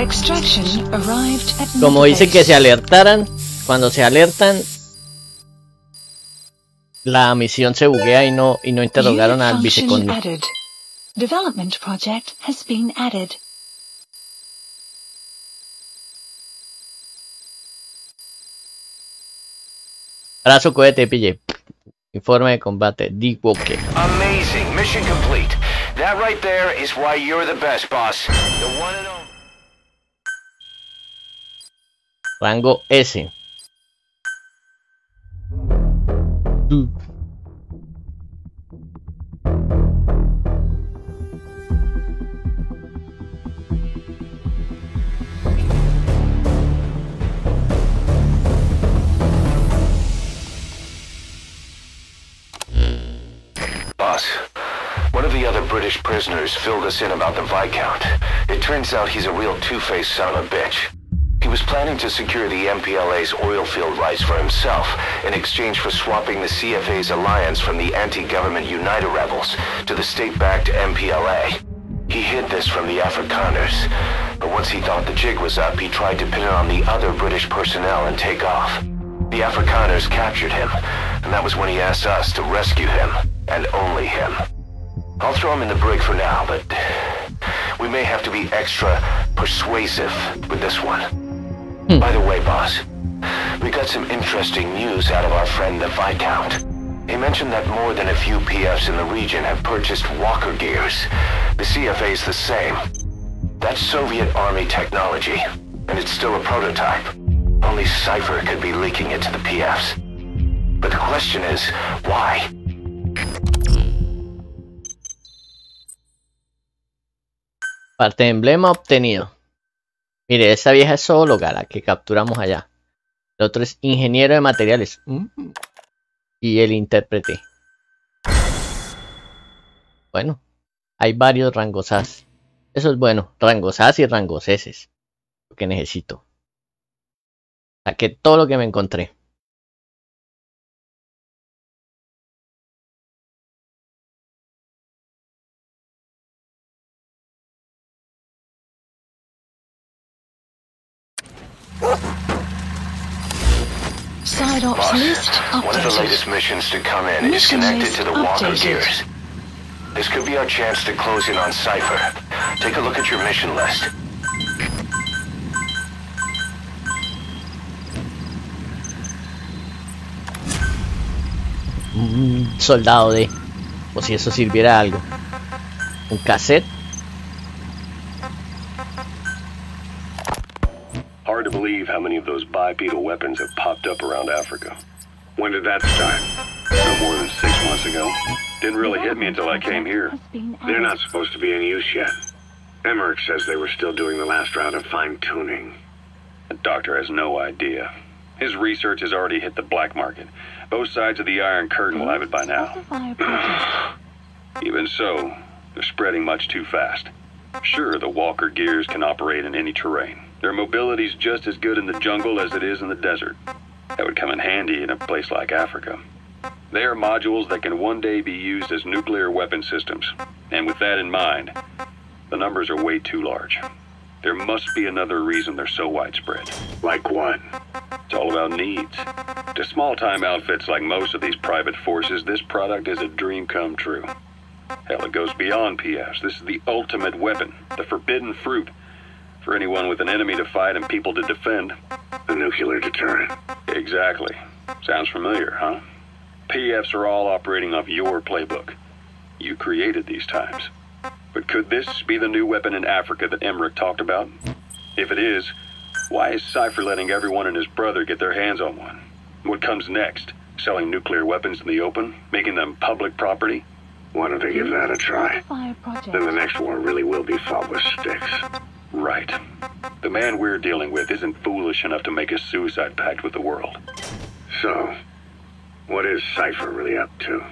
Extraction arrived at Como dice que se alertaran, cuando se alertan, la misión se buguea y no, y no interrogaron al viceconde. Development project has been added. Brazo cohete, pille. Informe de combate. Deep Walker. Amazing. Mission complete. That right there is why you're the best, boss. The one and only. Rango S. Boss, one of the other British prisoners filled us in about the Viscount. It turns out he's a real two-faced son of a bitch. He was planning to secure the MPLA's oil field rights for himself in exchange for swapping the CFA's alliance from the anti-government United rebels to the state-backed MPLA. He hid this from the Afrikaners, but once he thought the jig was up, he tried to pin it on the other British personnel and take off. The Afrikaners captured him, and that was when he asked us to rescue him, and only him. I'll throw him in the brig for now, but we may have to be extra persuasive with this one. Hmm. By the way, boss, we got some interesting news out of our friend the Viscount. He mentioned that more than a few PFs in the region have purchased walker gears. The CFA's the same. That's Soviet Army technology, and it's still a prototype. Only Cypher could be leaking it to the PFs. But the question is, why? Parte de emblema obtenido. Mire, esa vieja es zoóloga, la que capturamos allá. El otro es ingeniero de materiales. Mm. Y el intérprete. Bueno, hay varios rangos As. Eso es bueno. Rangos As y rangos. Lo que necesito. Saqué todo lo que me encontré. The latest missions to come in is connected to the walker gears. This could be our chance to close in on Cypher. Take a look at your mission list. Un soldado de... O si eso sirviera de algo. Un cassette. Hard to believe how many of those bipedal weapons have popped up around Africa. When did that start? No more than six months ago. Didn't really hit me until I came here. They're not supposed to be in use yet. Emmerich says they were still doing the last round of fine-tuning. The doctor has no idea. His research has already hit the black market. Both sides of the Iron Curtain will have it by now. Even so, they're spreading much too fast. Sure, the Walker gears can operate in any terrain. Their mobility's just as good in the jungle as it is in the desert. That would come in handy in a place like Africa. They are modules that can one day be used as nuclear weapon systems. And with that in mind, the numbers are way too large. There must be another reason they're so widespread. Like what? It's all about needs. To small time outfits like most of these private forces, this product is a dream come true. Hell, it goes beyond PS. This is the ultimate weapon, the forbidden fruit. For anyone with an enemy to fight and people to defend. A nuclear deterrent. Exactly. Sounds familiar, huh? PFs are all operating off your playbook. You created these times. But could this be the new weapon in Africa that Emmerich talked about? If it is, why is Cypher letting everyone and his brother get their hands on one? What comes next? Selling nuclear weapons in the open? Making them public property? Why don't they give that a try? Then the next war really will be fought with sticks. Right. The man we're dealing with isn't foolish enough to make a suicide pact with the world. So, what is Cypher really up to?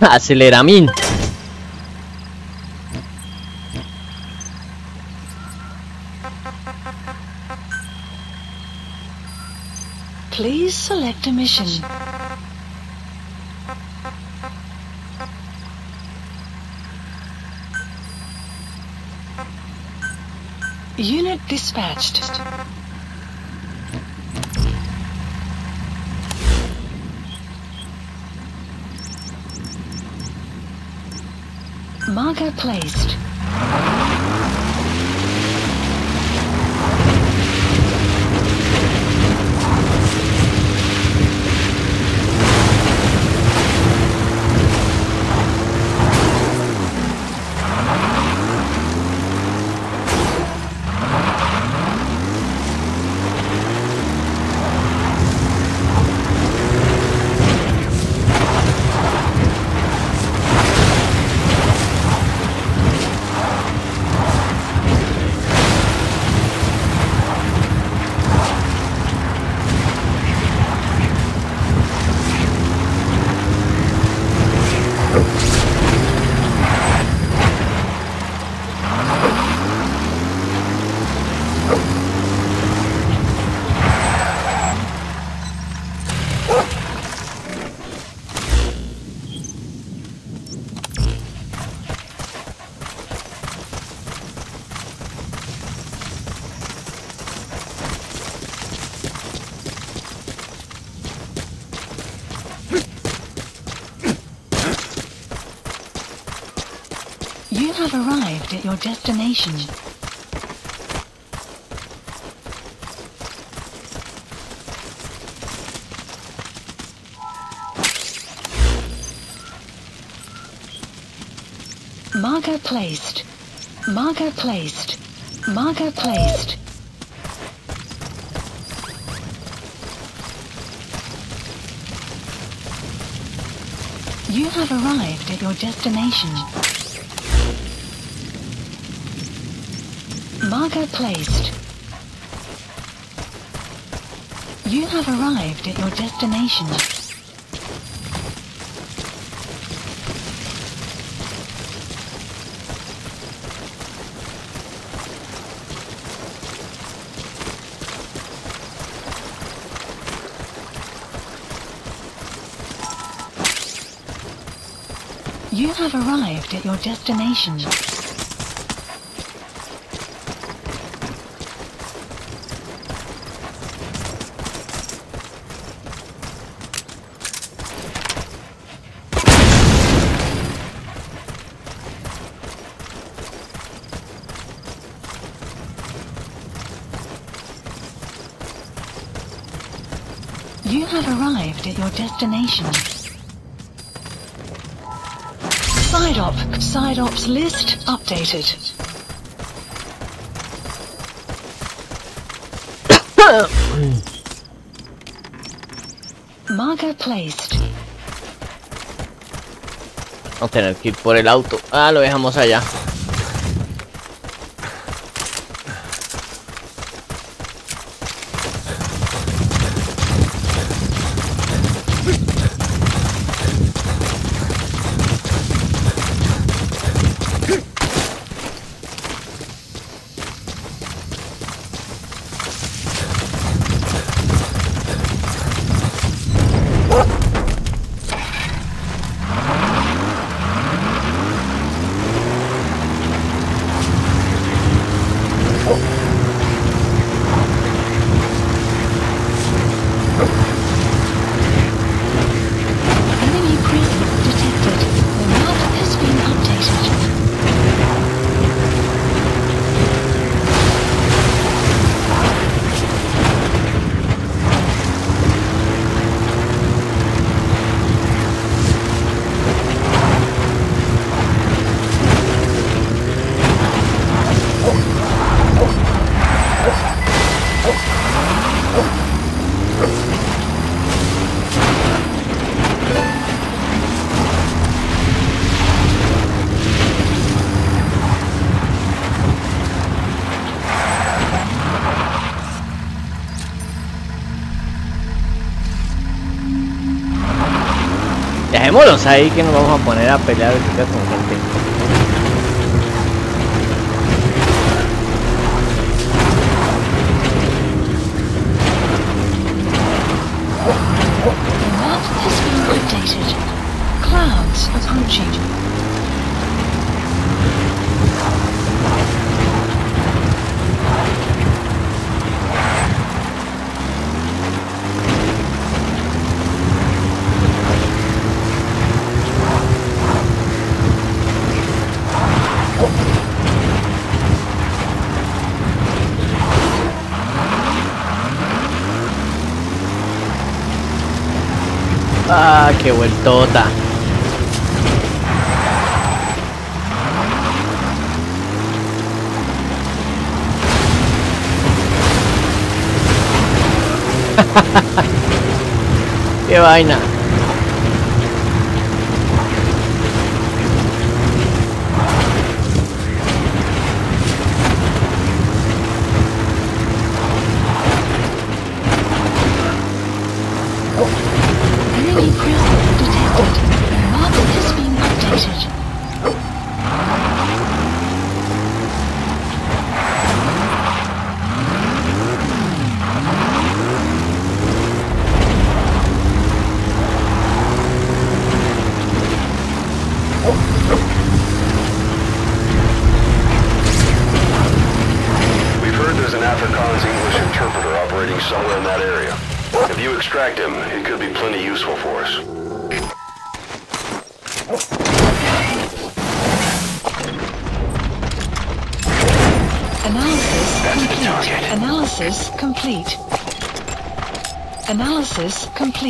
Aceleramín. Please select a mission. Unit dispatched. Marker placed. your destination. Margo placed. Margo placed. Margo placed. You have arrived at your destination. Placed. You have arrived at your destination. You have arrived at your destination. You have your destination. Side op. Side ops list updated. Marker placed. Vamos a que ir por el auto. Ah, lo dejamos allá. Dejémoslos ahí que nos vamos a poner a pelear ahorita con gente. The map has been updated. Clouds approaching. Ah, qué vueltota. qué vaina.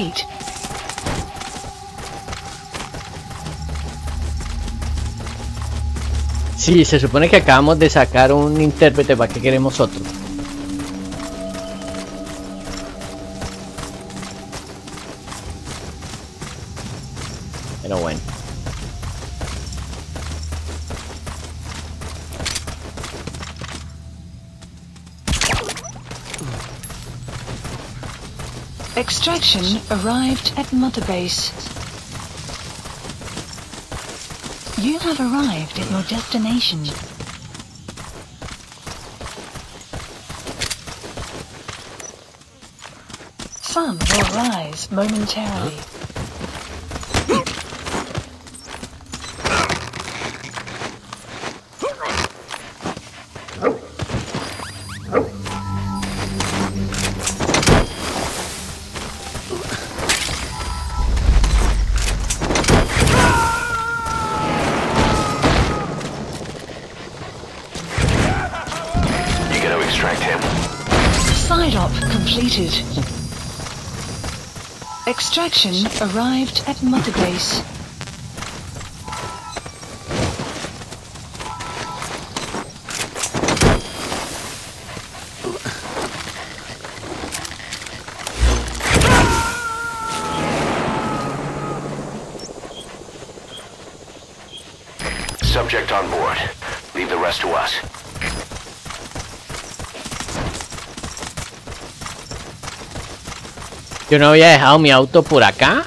Complete. Sí, se supone que acabamos de sacar un intérprete, ¿para qué queremos otro? Arrived at Mother Base. You have arrived at your destination. Sun will rise momentarily. You completed. Extraction arrived at Mother Base. Subject on board. Leave the rest to us. Yo no había dejado mi auto por acá.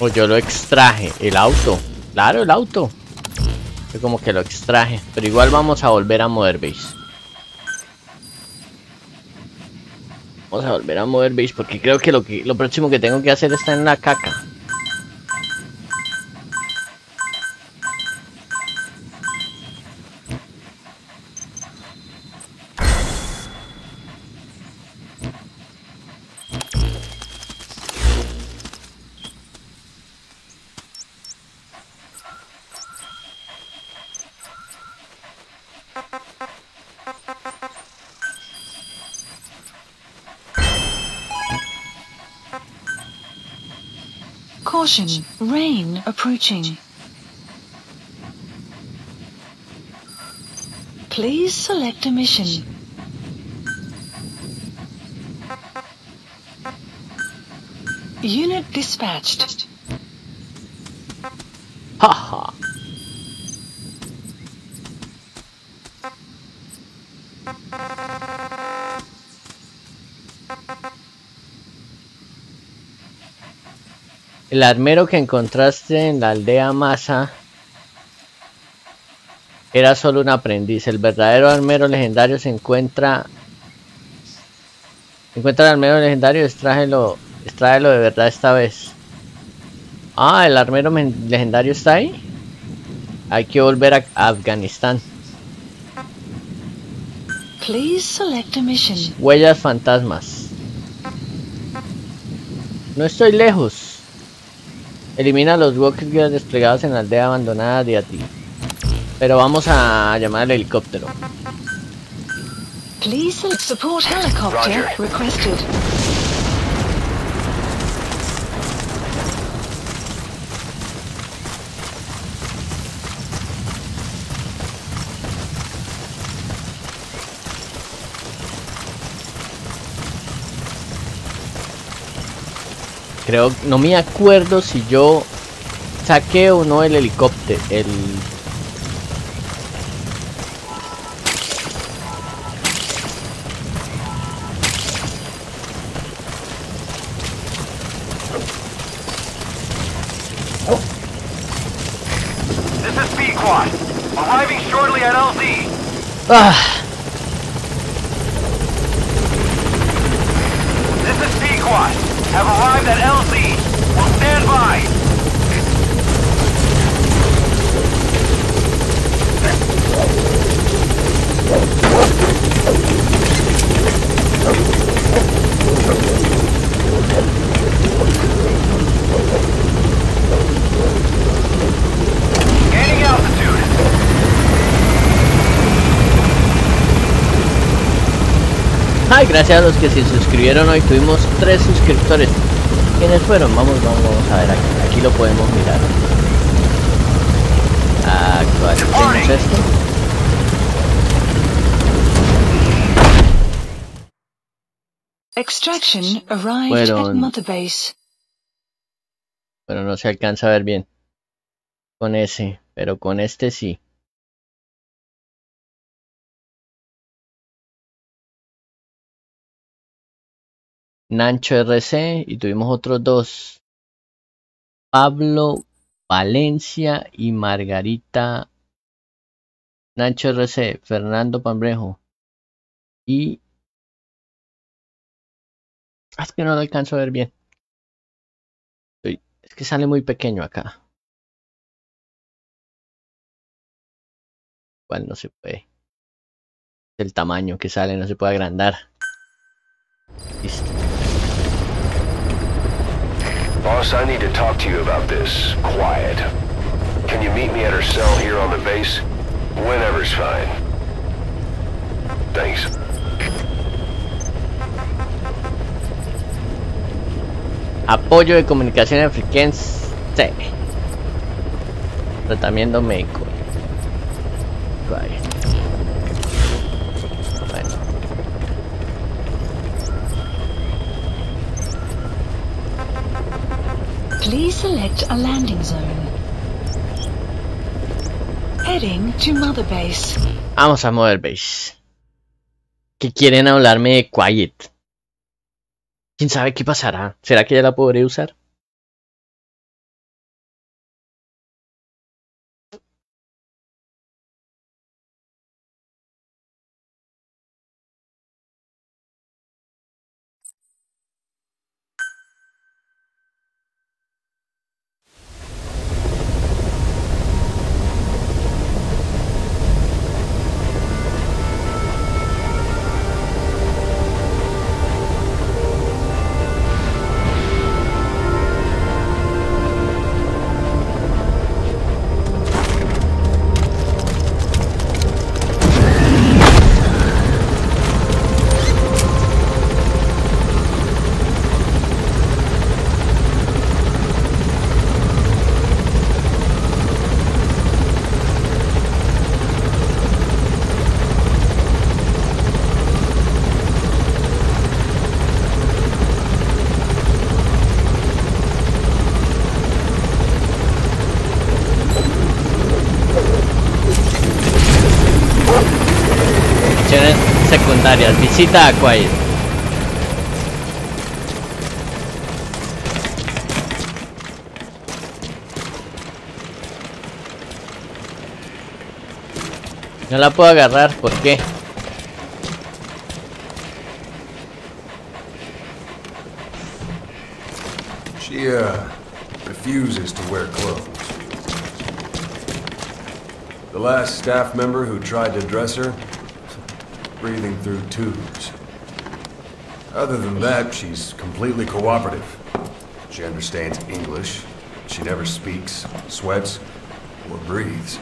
O yo lo extraje, el auto. Claro, el auto. Yo como que lo extraje. Pero igual vamos a volver a Mother Base. Vamos a volver a Mother Base porque creo que lo, que lo próximo que tengo que hacer está en la caca. Rain approaching. Please select a mission. Unit dispatched. El armero que encontraste en la aldea Masa era solo un aprendiz. El verdadero armero legendario se encuentra. Encuentra el armero legendario, extráelo, extráelo de verdad esta vez. Ah, el armero legendario está ahí. Hay que volver a Afganistán. Please select a mission. Huellas fantasmas. No estoy lejos. Elimina los walkers desplegados en la aldea abandonada de Ati. Pero vamos a llamar al helicóptero. Please support helicopter requested. Creo, no me acuerdo si yo saqué o no el helicóptero. El... This is Speed Quad. Arriving shortly at LZ. Ah, This is Speed Quad. Have arrived at LZ. Will stand by. Gaining altitude. Ay, gracias a los que se suscribieron hoy. Tuvimos tres suscriptores. ¿Quiénes fueron? Vamos, vamos, vamos a ver aquí. Aquí lo podemos mirar. Actualicemos esto. Extraction arrived Fueron- at Mother Base. Pero no se alcanza a ver bien. Con ese, pero con este sí. Nancho RC y tuvimos otros dos. Pablo Valencia y Margarita. Nancho RC, Fernando Pambrejo. Y... Ah, Es que no lo alcanzo a ver bien. Es que sale muy pequeño acá. Igual no se puede. El tamaño que sale no se puede agrandar. Listo. Boss, I need to talk to you about this. Quiet. Can you meet me at her cell here on the base? Whenever's fine. Thanks. Apoyo de comunicación afriquense. Tratamiento médico. Vale. Please select a landing zone. Heading to Mother Base. Vamos a mover base. Que quieren hablarme de Quiet. ¿Quién sabe qué pasará? ¿Será que ya la podré usar? Visita a. No la puedo agarrar, ¿por qué? She, uh, refuses to wear clothes. The last staff member who tried to dress her, breathing through tubes. Other than that, she's completely cooperative. She understands English. She never speaks, sweats, or breathes.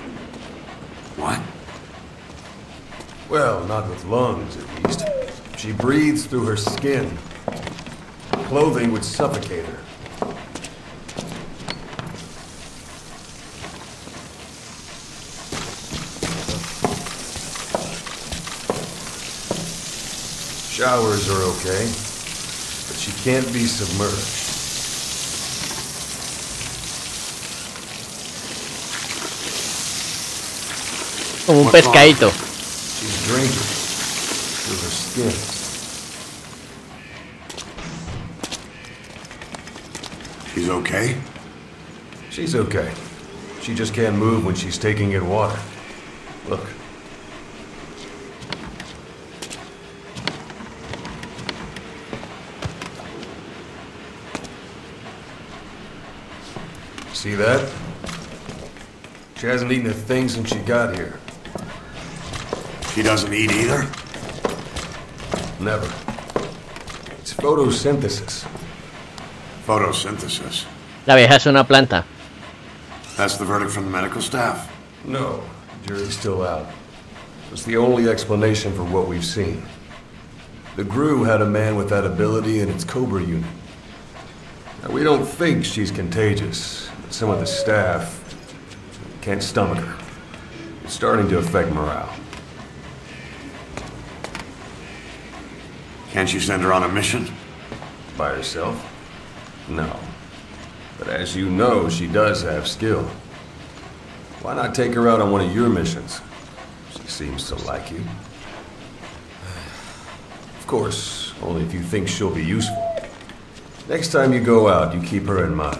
What? Well, not with lungs, at least. She breathes through her skin. Clothing would suffocate her. Showers are okay, but she can't be submerged. Como un What's wrong? pescadito. She's drinking through her skin. She's okay? She's okay. She just can't move when she's taking in water. Look. See that? She hasn't eaten a thing since she got here. She doesn't eat either? Never. It's photosynthesis. Photosynthesis. La vieja es una planta. That's the verdict from the medical staff. No, jury's still out. It's the only explanation for what we've seen. The GRU had a man with that ability in its Cobra unit. Now, we don't think she's contagious, but some of the staff can't stomach her. It's starting to affect morale. Can't you send her on a mission? By herself? No. But as you know, she does have skill. Why not take her out on one of your missions? She seems to like you. Of course, only if you think she'll be useful. Next time you go out, you keep her in mind.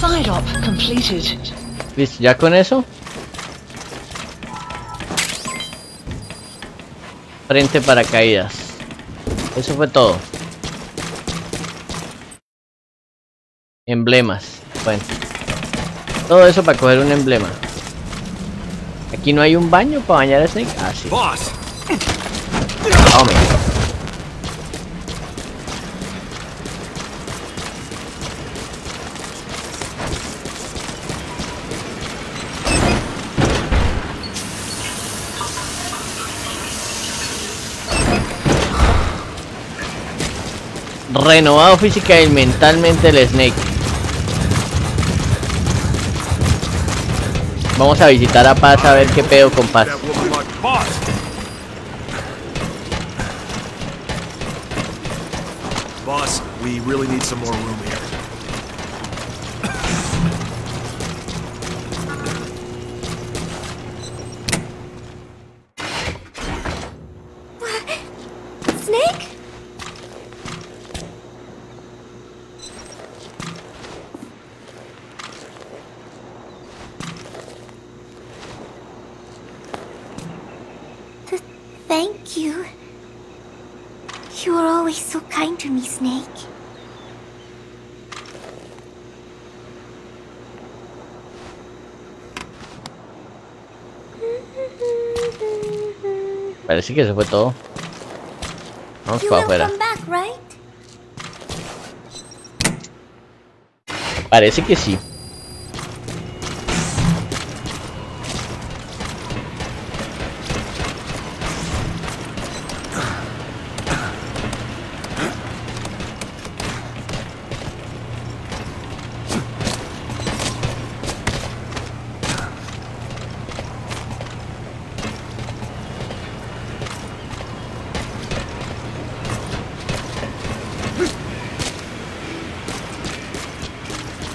Side op completed. Listo, ya con eso. Frente paracaídas. Eso fue todo. Emblemas. Bueno. Todo eso para coger un emblema. Aquí no hay un baño para bañar a Snake. Ah, sí. Renovado física y mentalmente el Snake. Vamos a visitar a Paz a ver qué pedo con Paz. We really need some more room here. Parece que eso fue todo. Vamos para afuera. Parece que sí.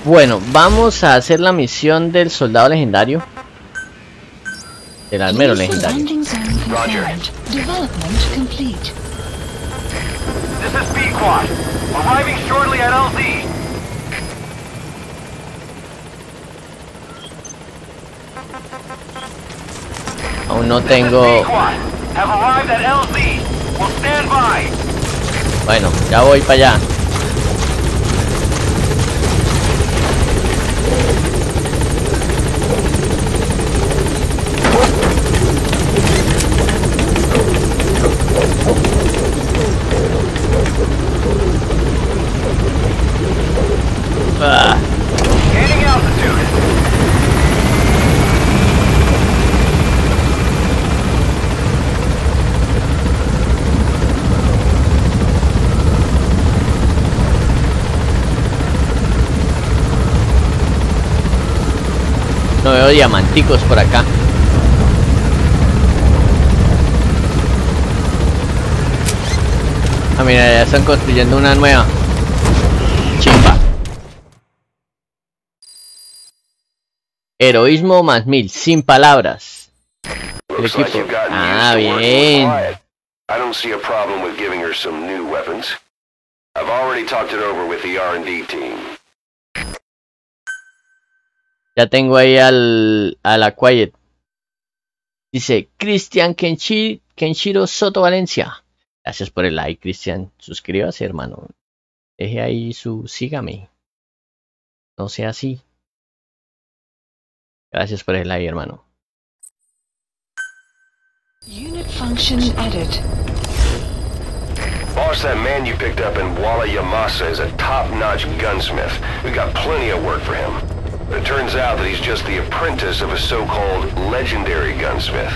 Bueno, vamos a hacer la misión del soldado legendario. Del armero legendario. landing zone confirmed. Development complete. This is Pequod. Arriving shortly at LZ. Aún no tengo... Bueno, ya voy para allá. Ah, Gaining altitude. no veo diamanticos por acá. Ah, mira, ya están construyendo una nueva. Chimba. Heroísmo más mil, sin palabras. El equipo. Ah, bien. I don't see a problem with giving her some new weapons. I've already talked it over with the R&D team. Ya tengo ahí al, a la Quiet. Dice Cristian Kenshi, Kenshiro Soto Valencia. Gracias por el like, Cristian. Suscríbase, hermano. Deje ahí su sígame. No sea así. Gracias por el like, hermano. Unit function added. Boss, that man you picked up in Walla Yamasa is a top-notch gunsmith. We've got plenty of work for him. It turns out that he's just the apprentice of a so-called legendary gunsmith.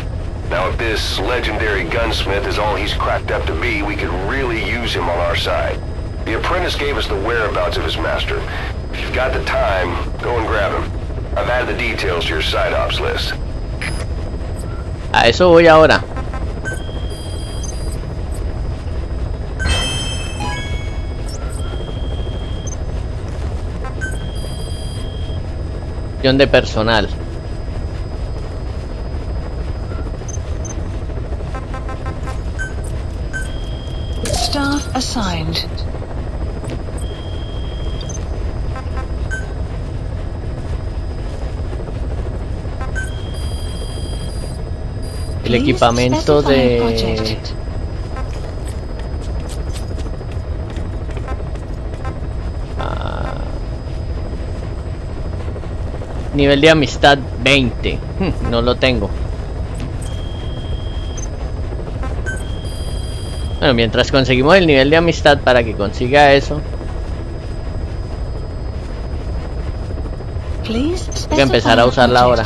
Now, if this legendary gunsmith is all he's cracked up to be, we could really use him on our side. The apprentice gave us the whereabouts of his master. If you've got the time, go and grab him. I've added the details to your side ops list. A eso voy ahora. De personal. Staff assigned. El equipamiento de Nivel de amistad 20. Hmm, no lo tengo. Bueno, mientras conseguimos el nivel de amistad para que consiga eso. Voy a empezar a usarla ahora.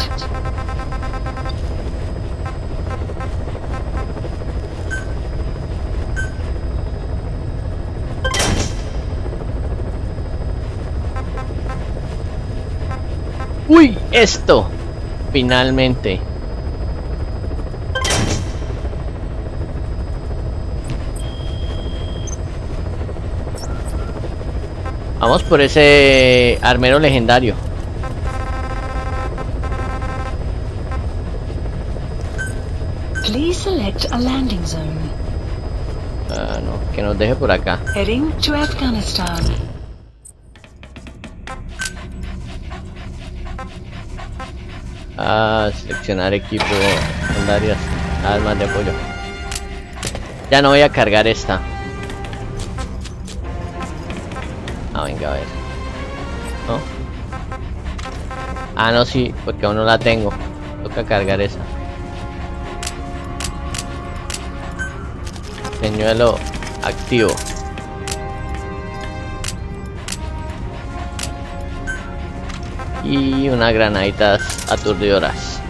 ¡Uy! Esto. Finalmente. Vamos por ese armero legendario. Please select a landing zone. Ah, no, que nos deje por acá. Heading to Afghanistan. A seleccionar equipo secundarias armas de apoyo. Ya no voy a cargar esta. Ah venga a ver. No ah no sí porque aún no la tengo. Toca cargar esa señuelo activo y unas granaditas aturdidoras.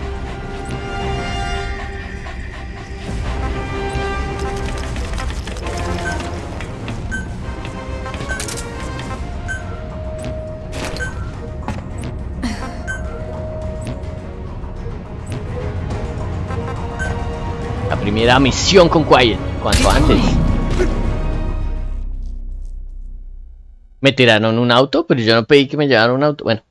La primera misión con Quiet, cuanto antes. Me tiraron un auto, pero yo no pedí que me llevaran un auto. Bueno.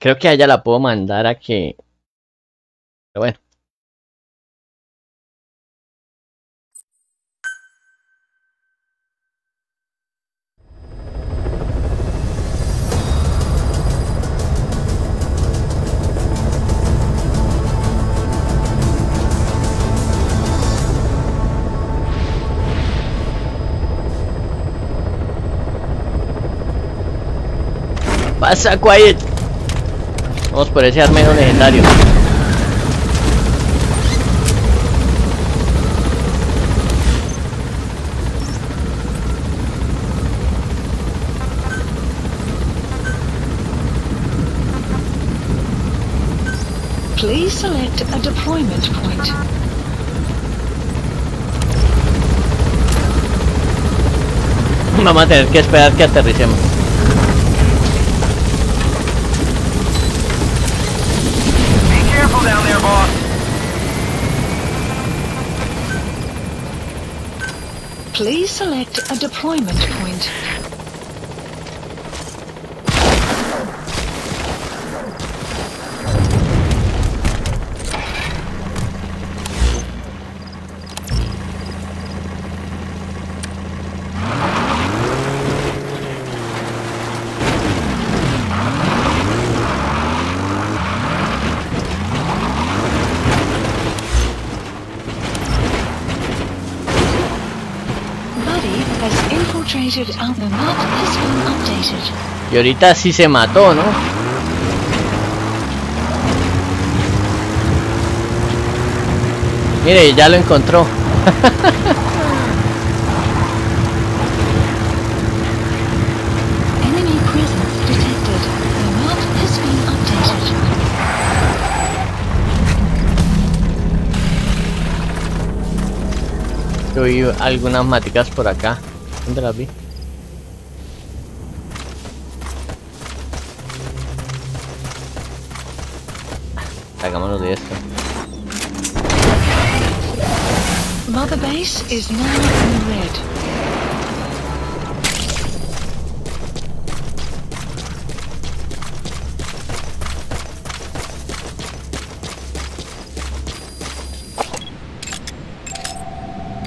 Creo que ella la puedo mandar a que... Pero bueno. Pasa, Quiet. Vamos por ese armero legendario. Please select a deployment point. Vamos a tener que esperar que aterricemos. Please select a deployment point. Y ahorita sí se mató, ¿no? Mire, ya lo encontró. Yo vi algunas maticas por acá. ¿Dónde las vi? Esto. Mother base is now in red.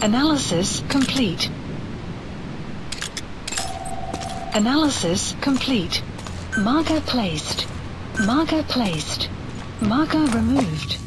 Analysis complete. Analysis complete. Marker placed. Marker placed. Marker removed.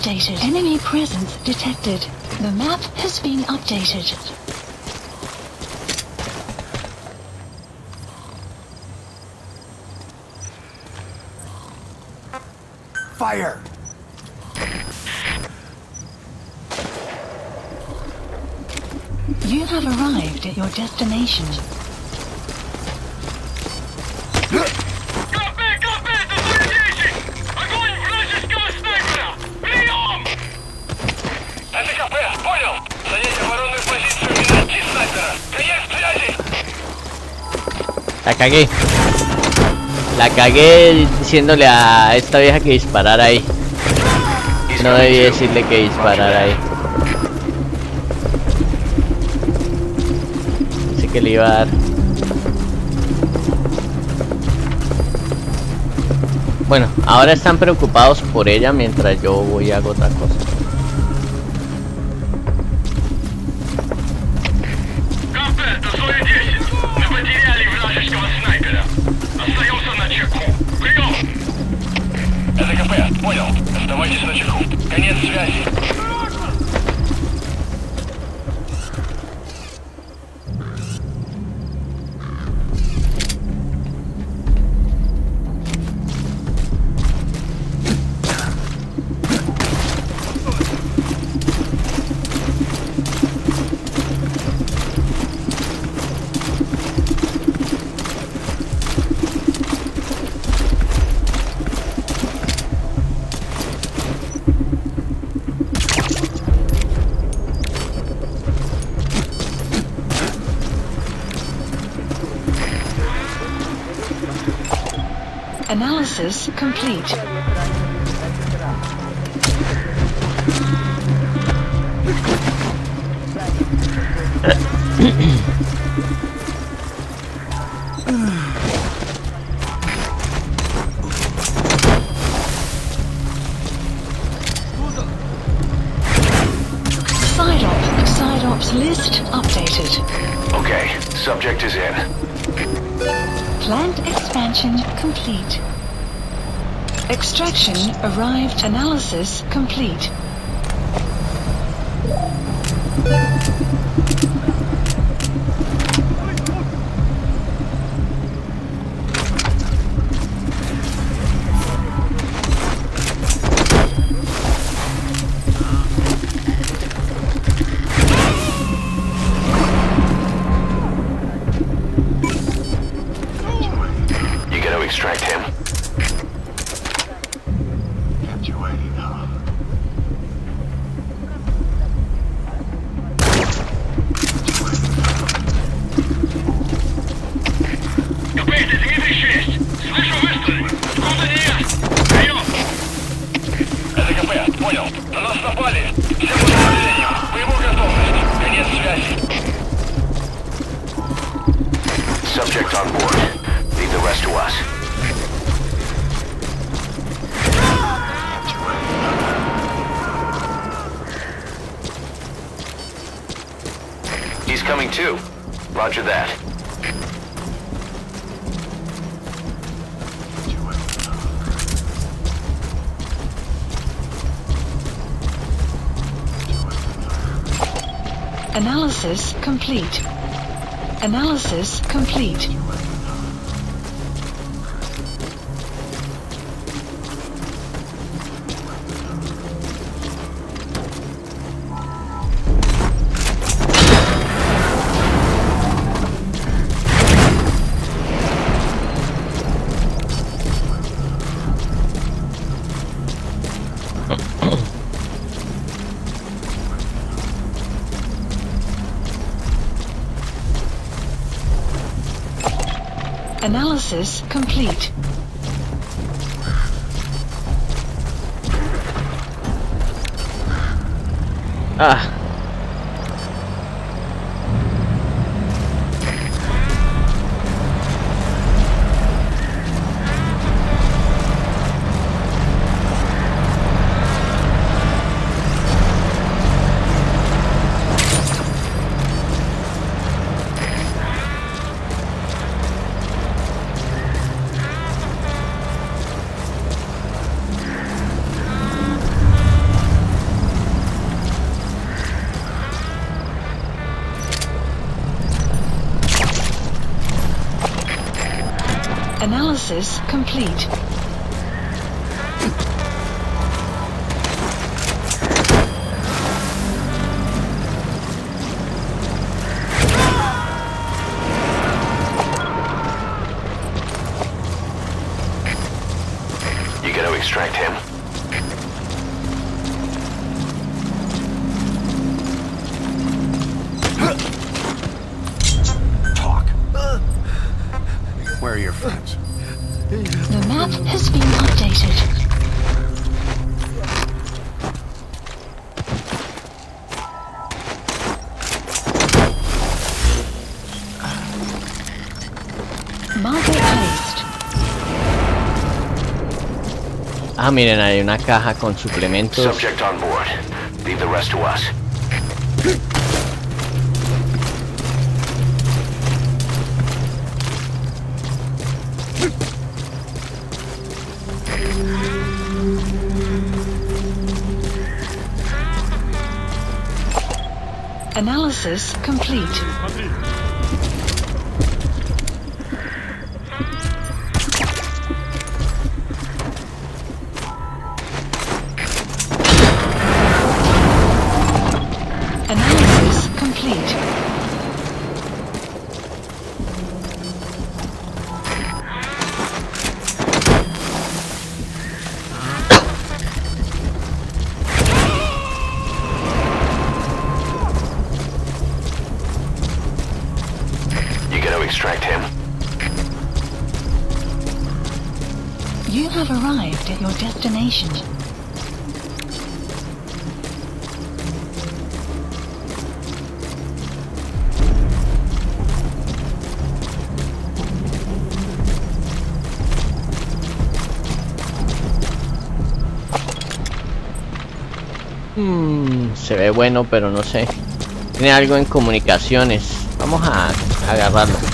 Updated. Enemy presence detected. The map has been updated. Fire! You have arrived at your destination. La cagué. La cagué diciéndole a esta vieja que disparara ahí. No debí decirle que disparara ahí. Así que le iba a dar. Bueno, ahora están preocupados por ella mientras yo voy y hago otra cosa. Analysis complete. Side op, side ops list updated. Okay, subject is in. Plant expansion complete. Extraction arrived. Analysis complete. Complete. Analysis complete. Ah. Ah, miren, hay una caja con suplementos. Subject on board. Leave the rest to us. Analysis complete. Extract him. You have arrived at your destination. Hmm, se ve bueno, pero no sé. Tiene algo en comunicaciones. Vamos a, a agarrarlo.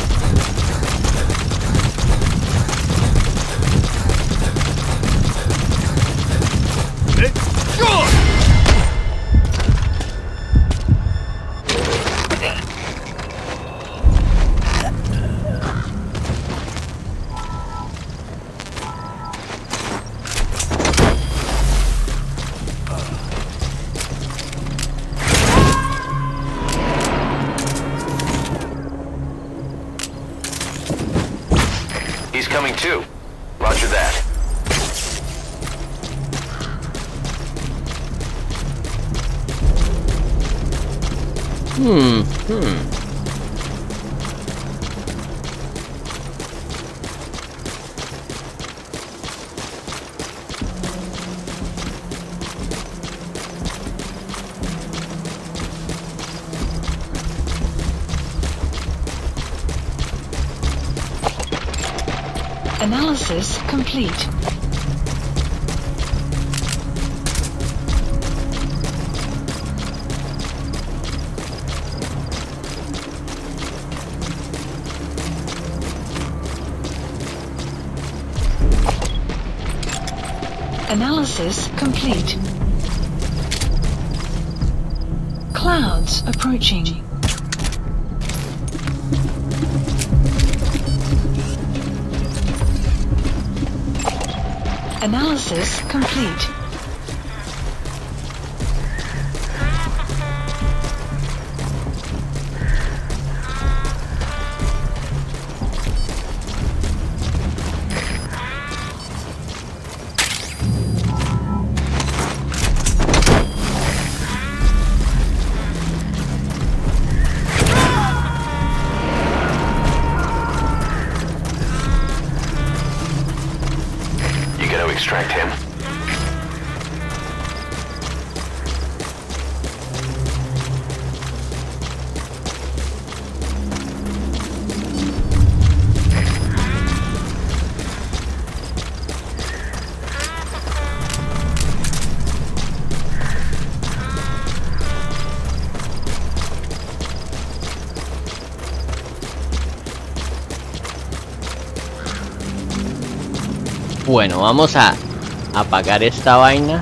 Bueno, vamos a apagar esta vaina.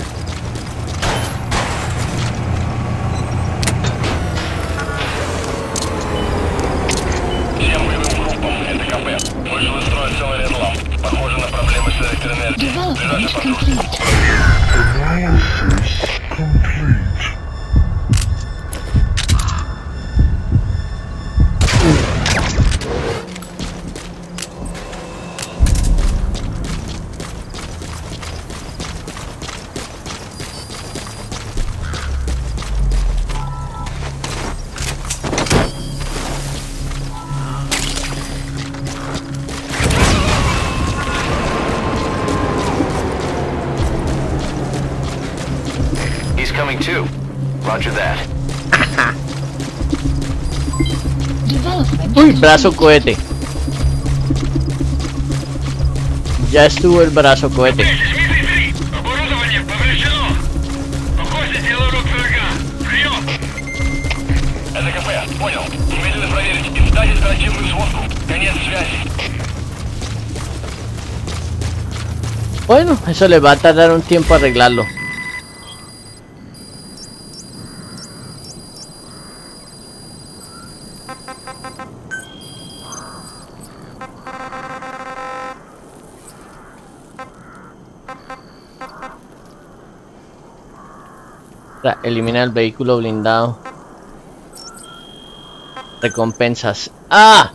coming Uy, brazo cohete. Ya estuvo el brazo cohete. Bueno, eso le va a tardar un tiempo arreglarlo. Elimina el vehículo blindado. Recompensas. ¡Ah!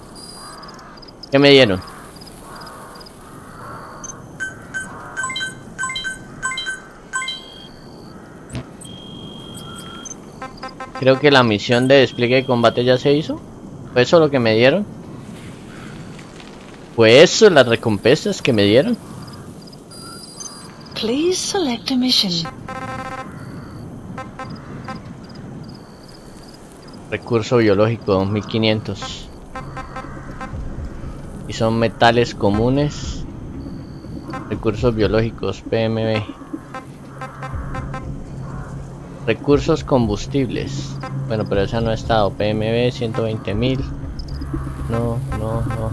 ¿Qué me dieron? Creo que la misión de despliegue de combate ya se hizo. ¿Fue eso lo que me dieron? ¿Fue eso las recompensas que me dieron? Please select a mission. Recurso biológico 2500. Y son metales comunes. Recursos biológicos PMB. Recursos combustibles. Bueno, pero esa no ha estado. PMB 120.000. No, no, no.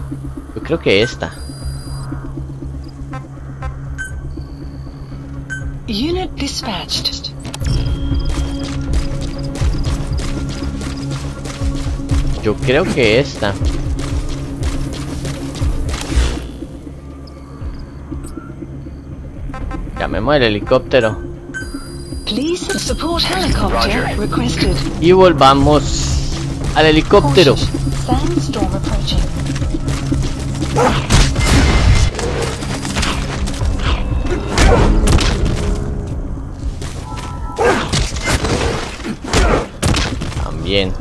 Yo creo que esta. Unit dispatched. Yo creo que esta. Llamemos el helicóptero. Please support helicopter requested. Y volvamos al helicóptero. Sandstorm approaching. También.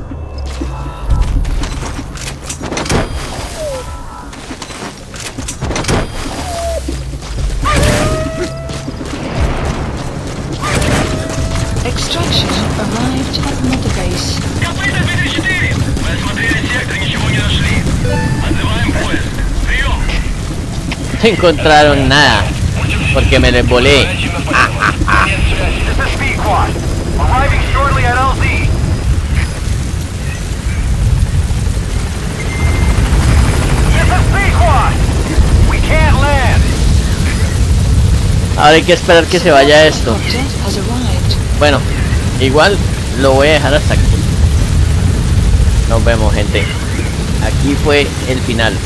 Encontraron nada. Porque me les volé. Ahora hay que esperar que se vaya esto. Bueno, igual lo voy a dejar hasta aquí. Nos vemos, gente. Aquí fue el final.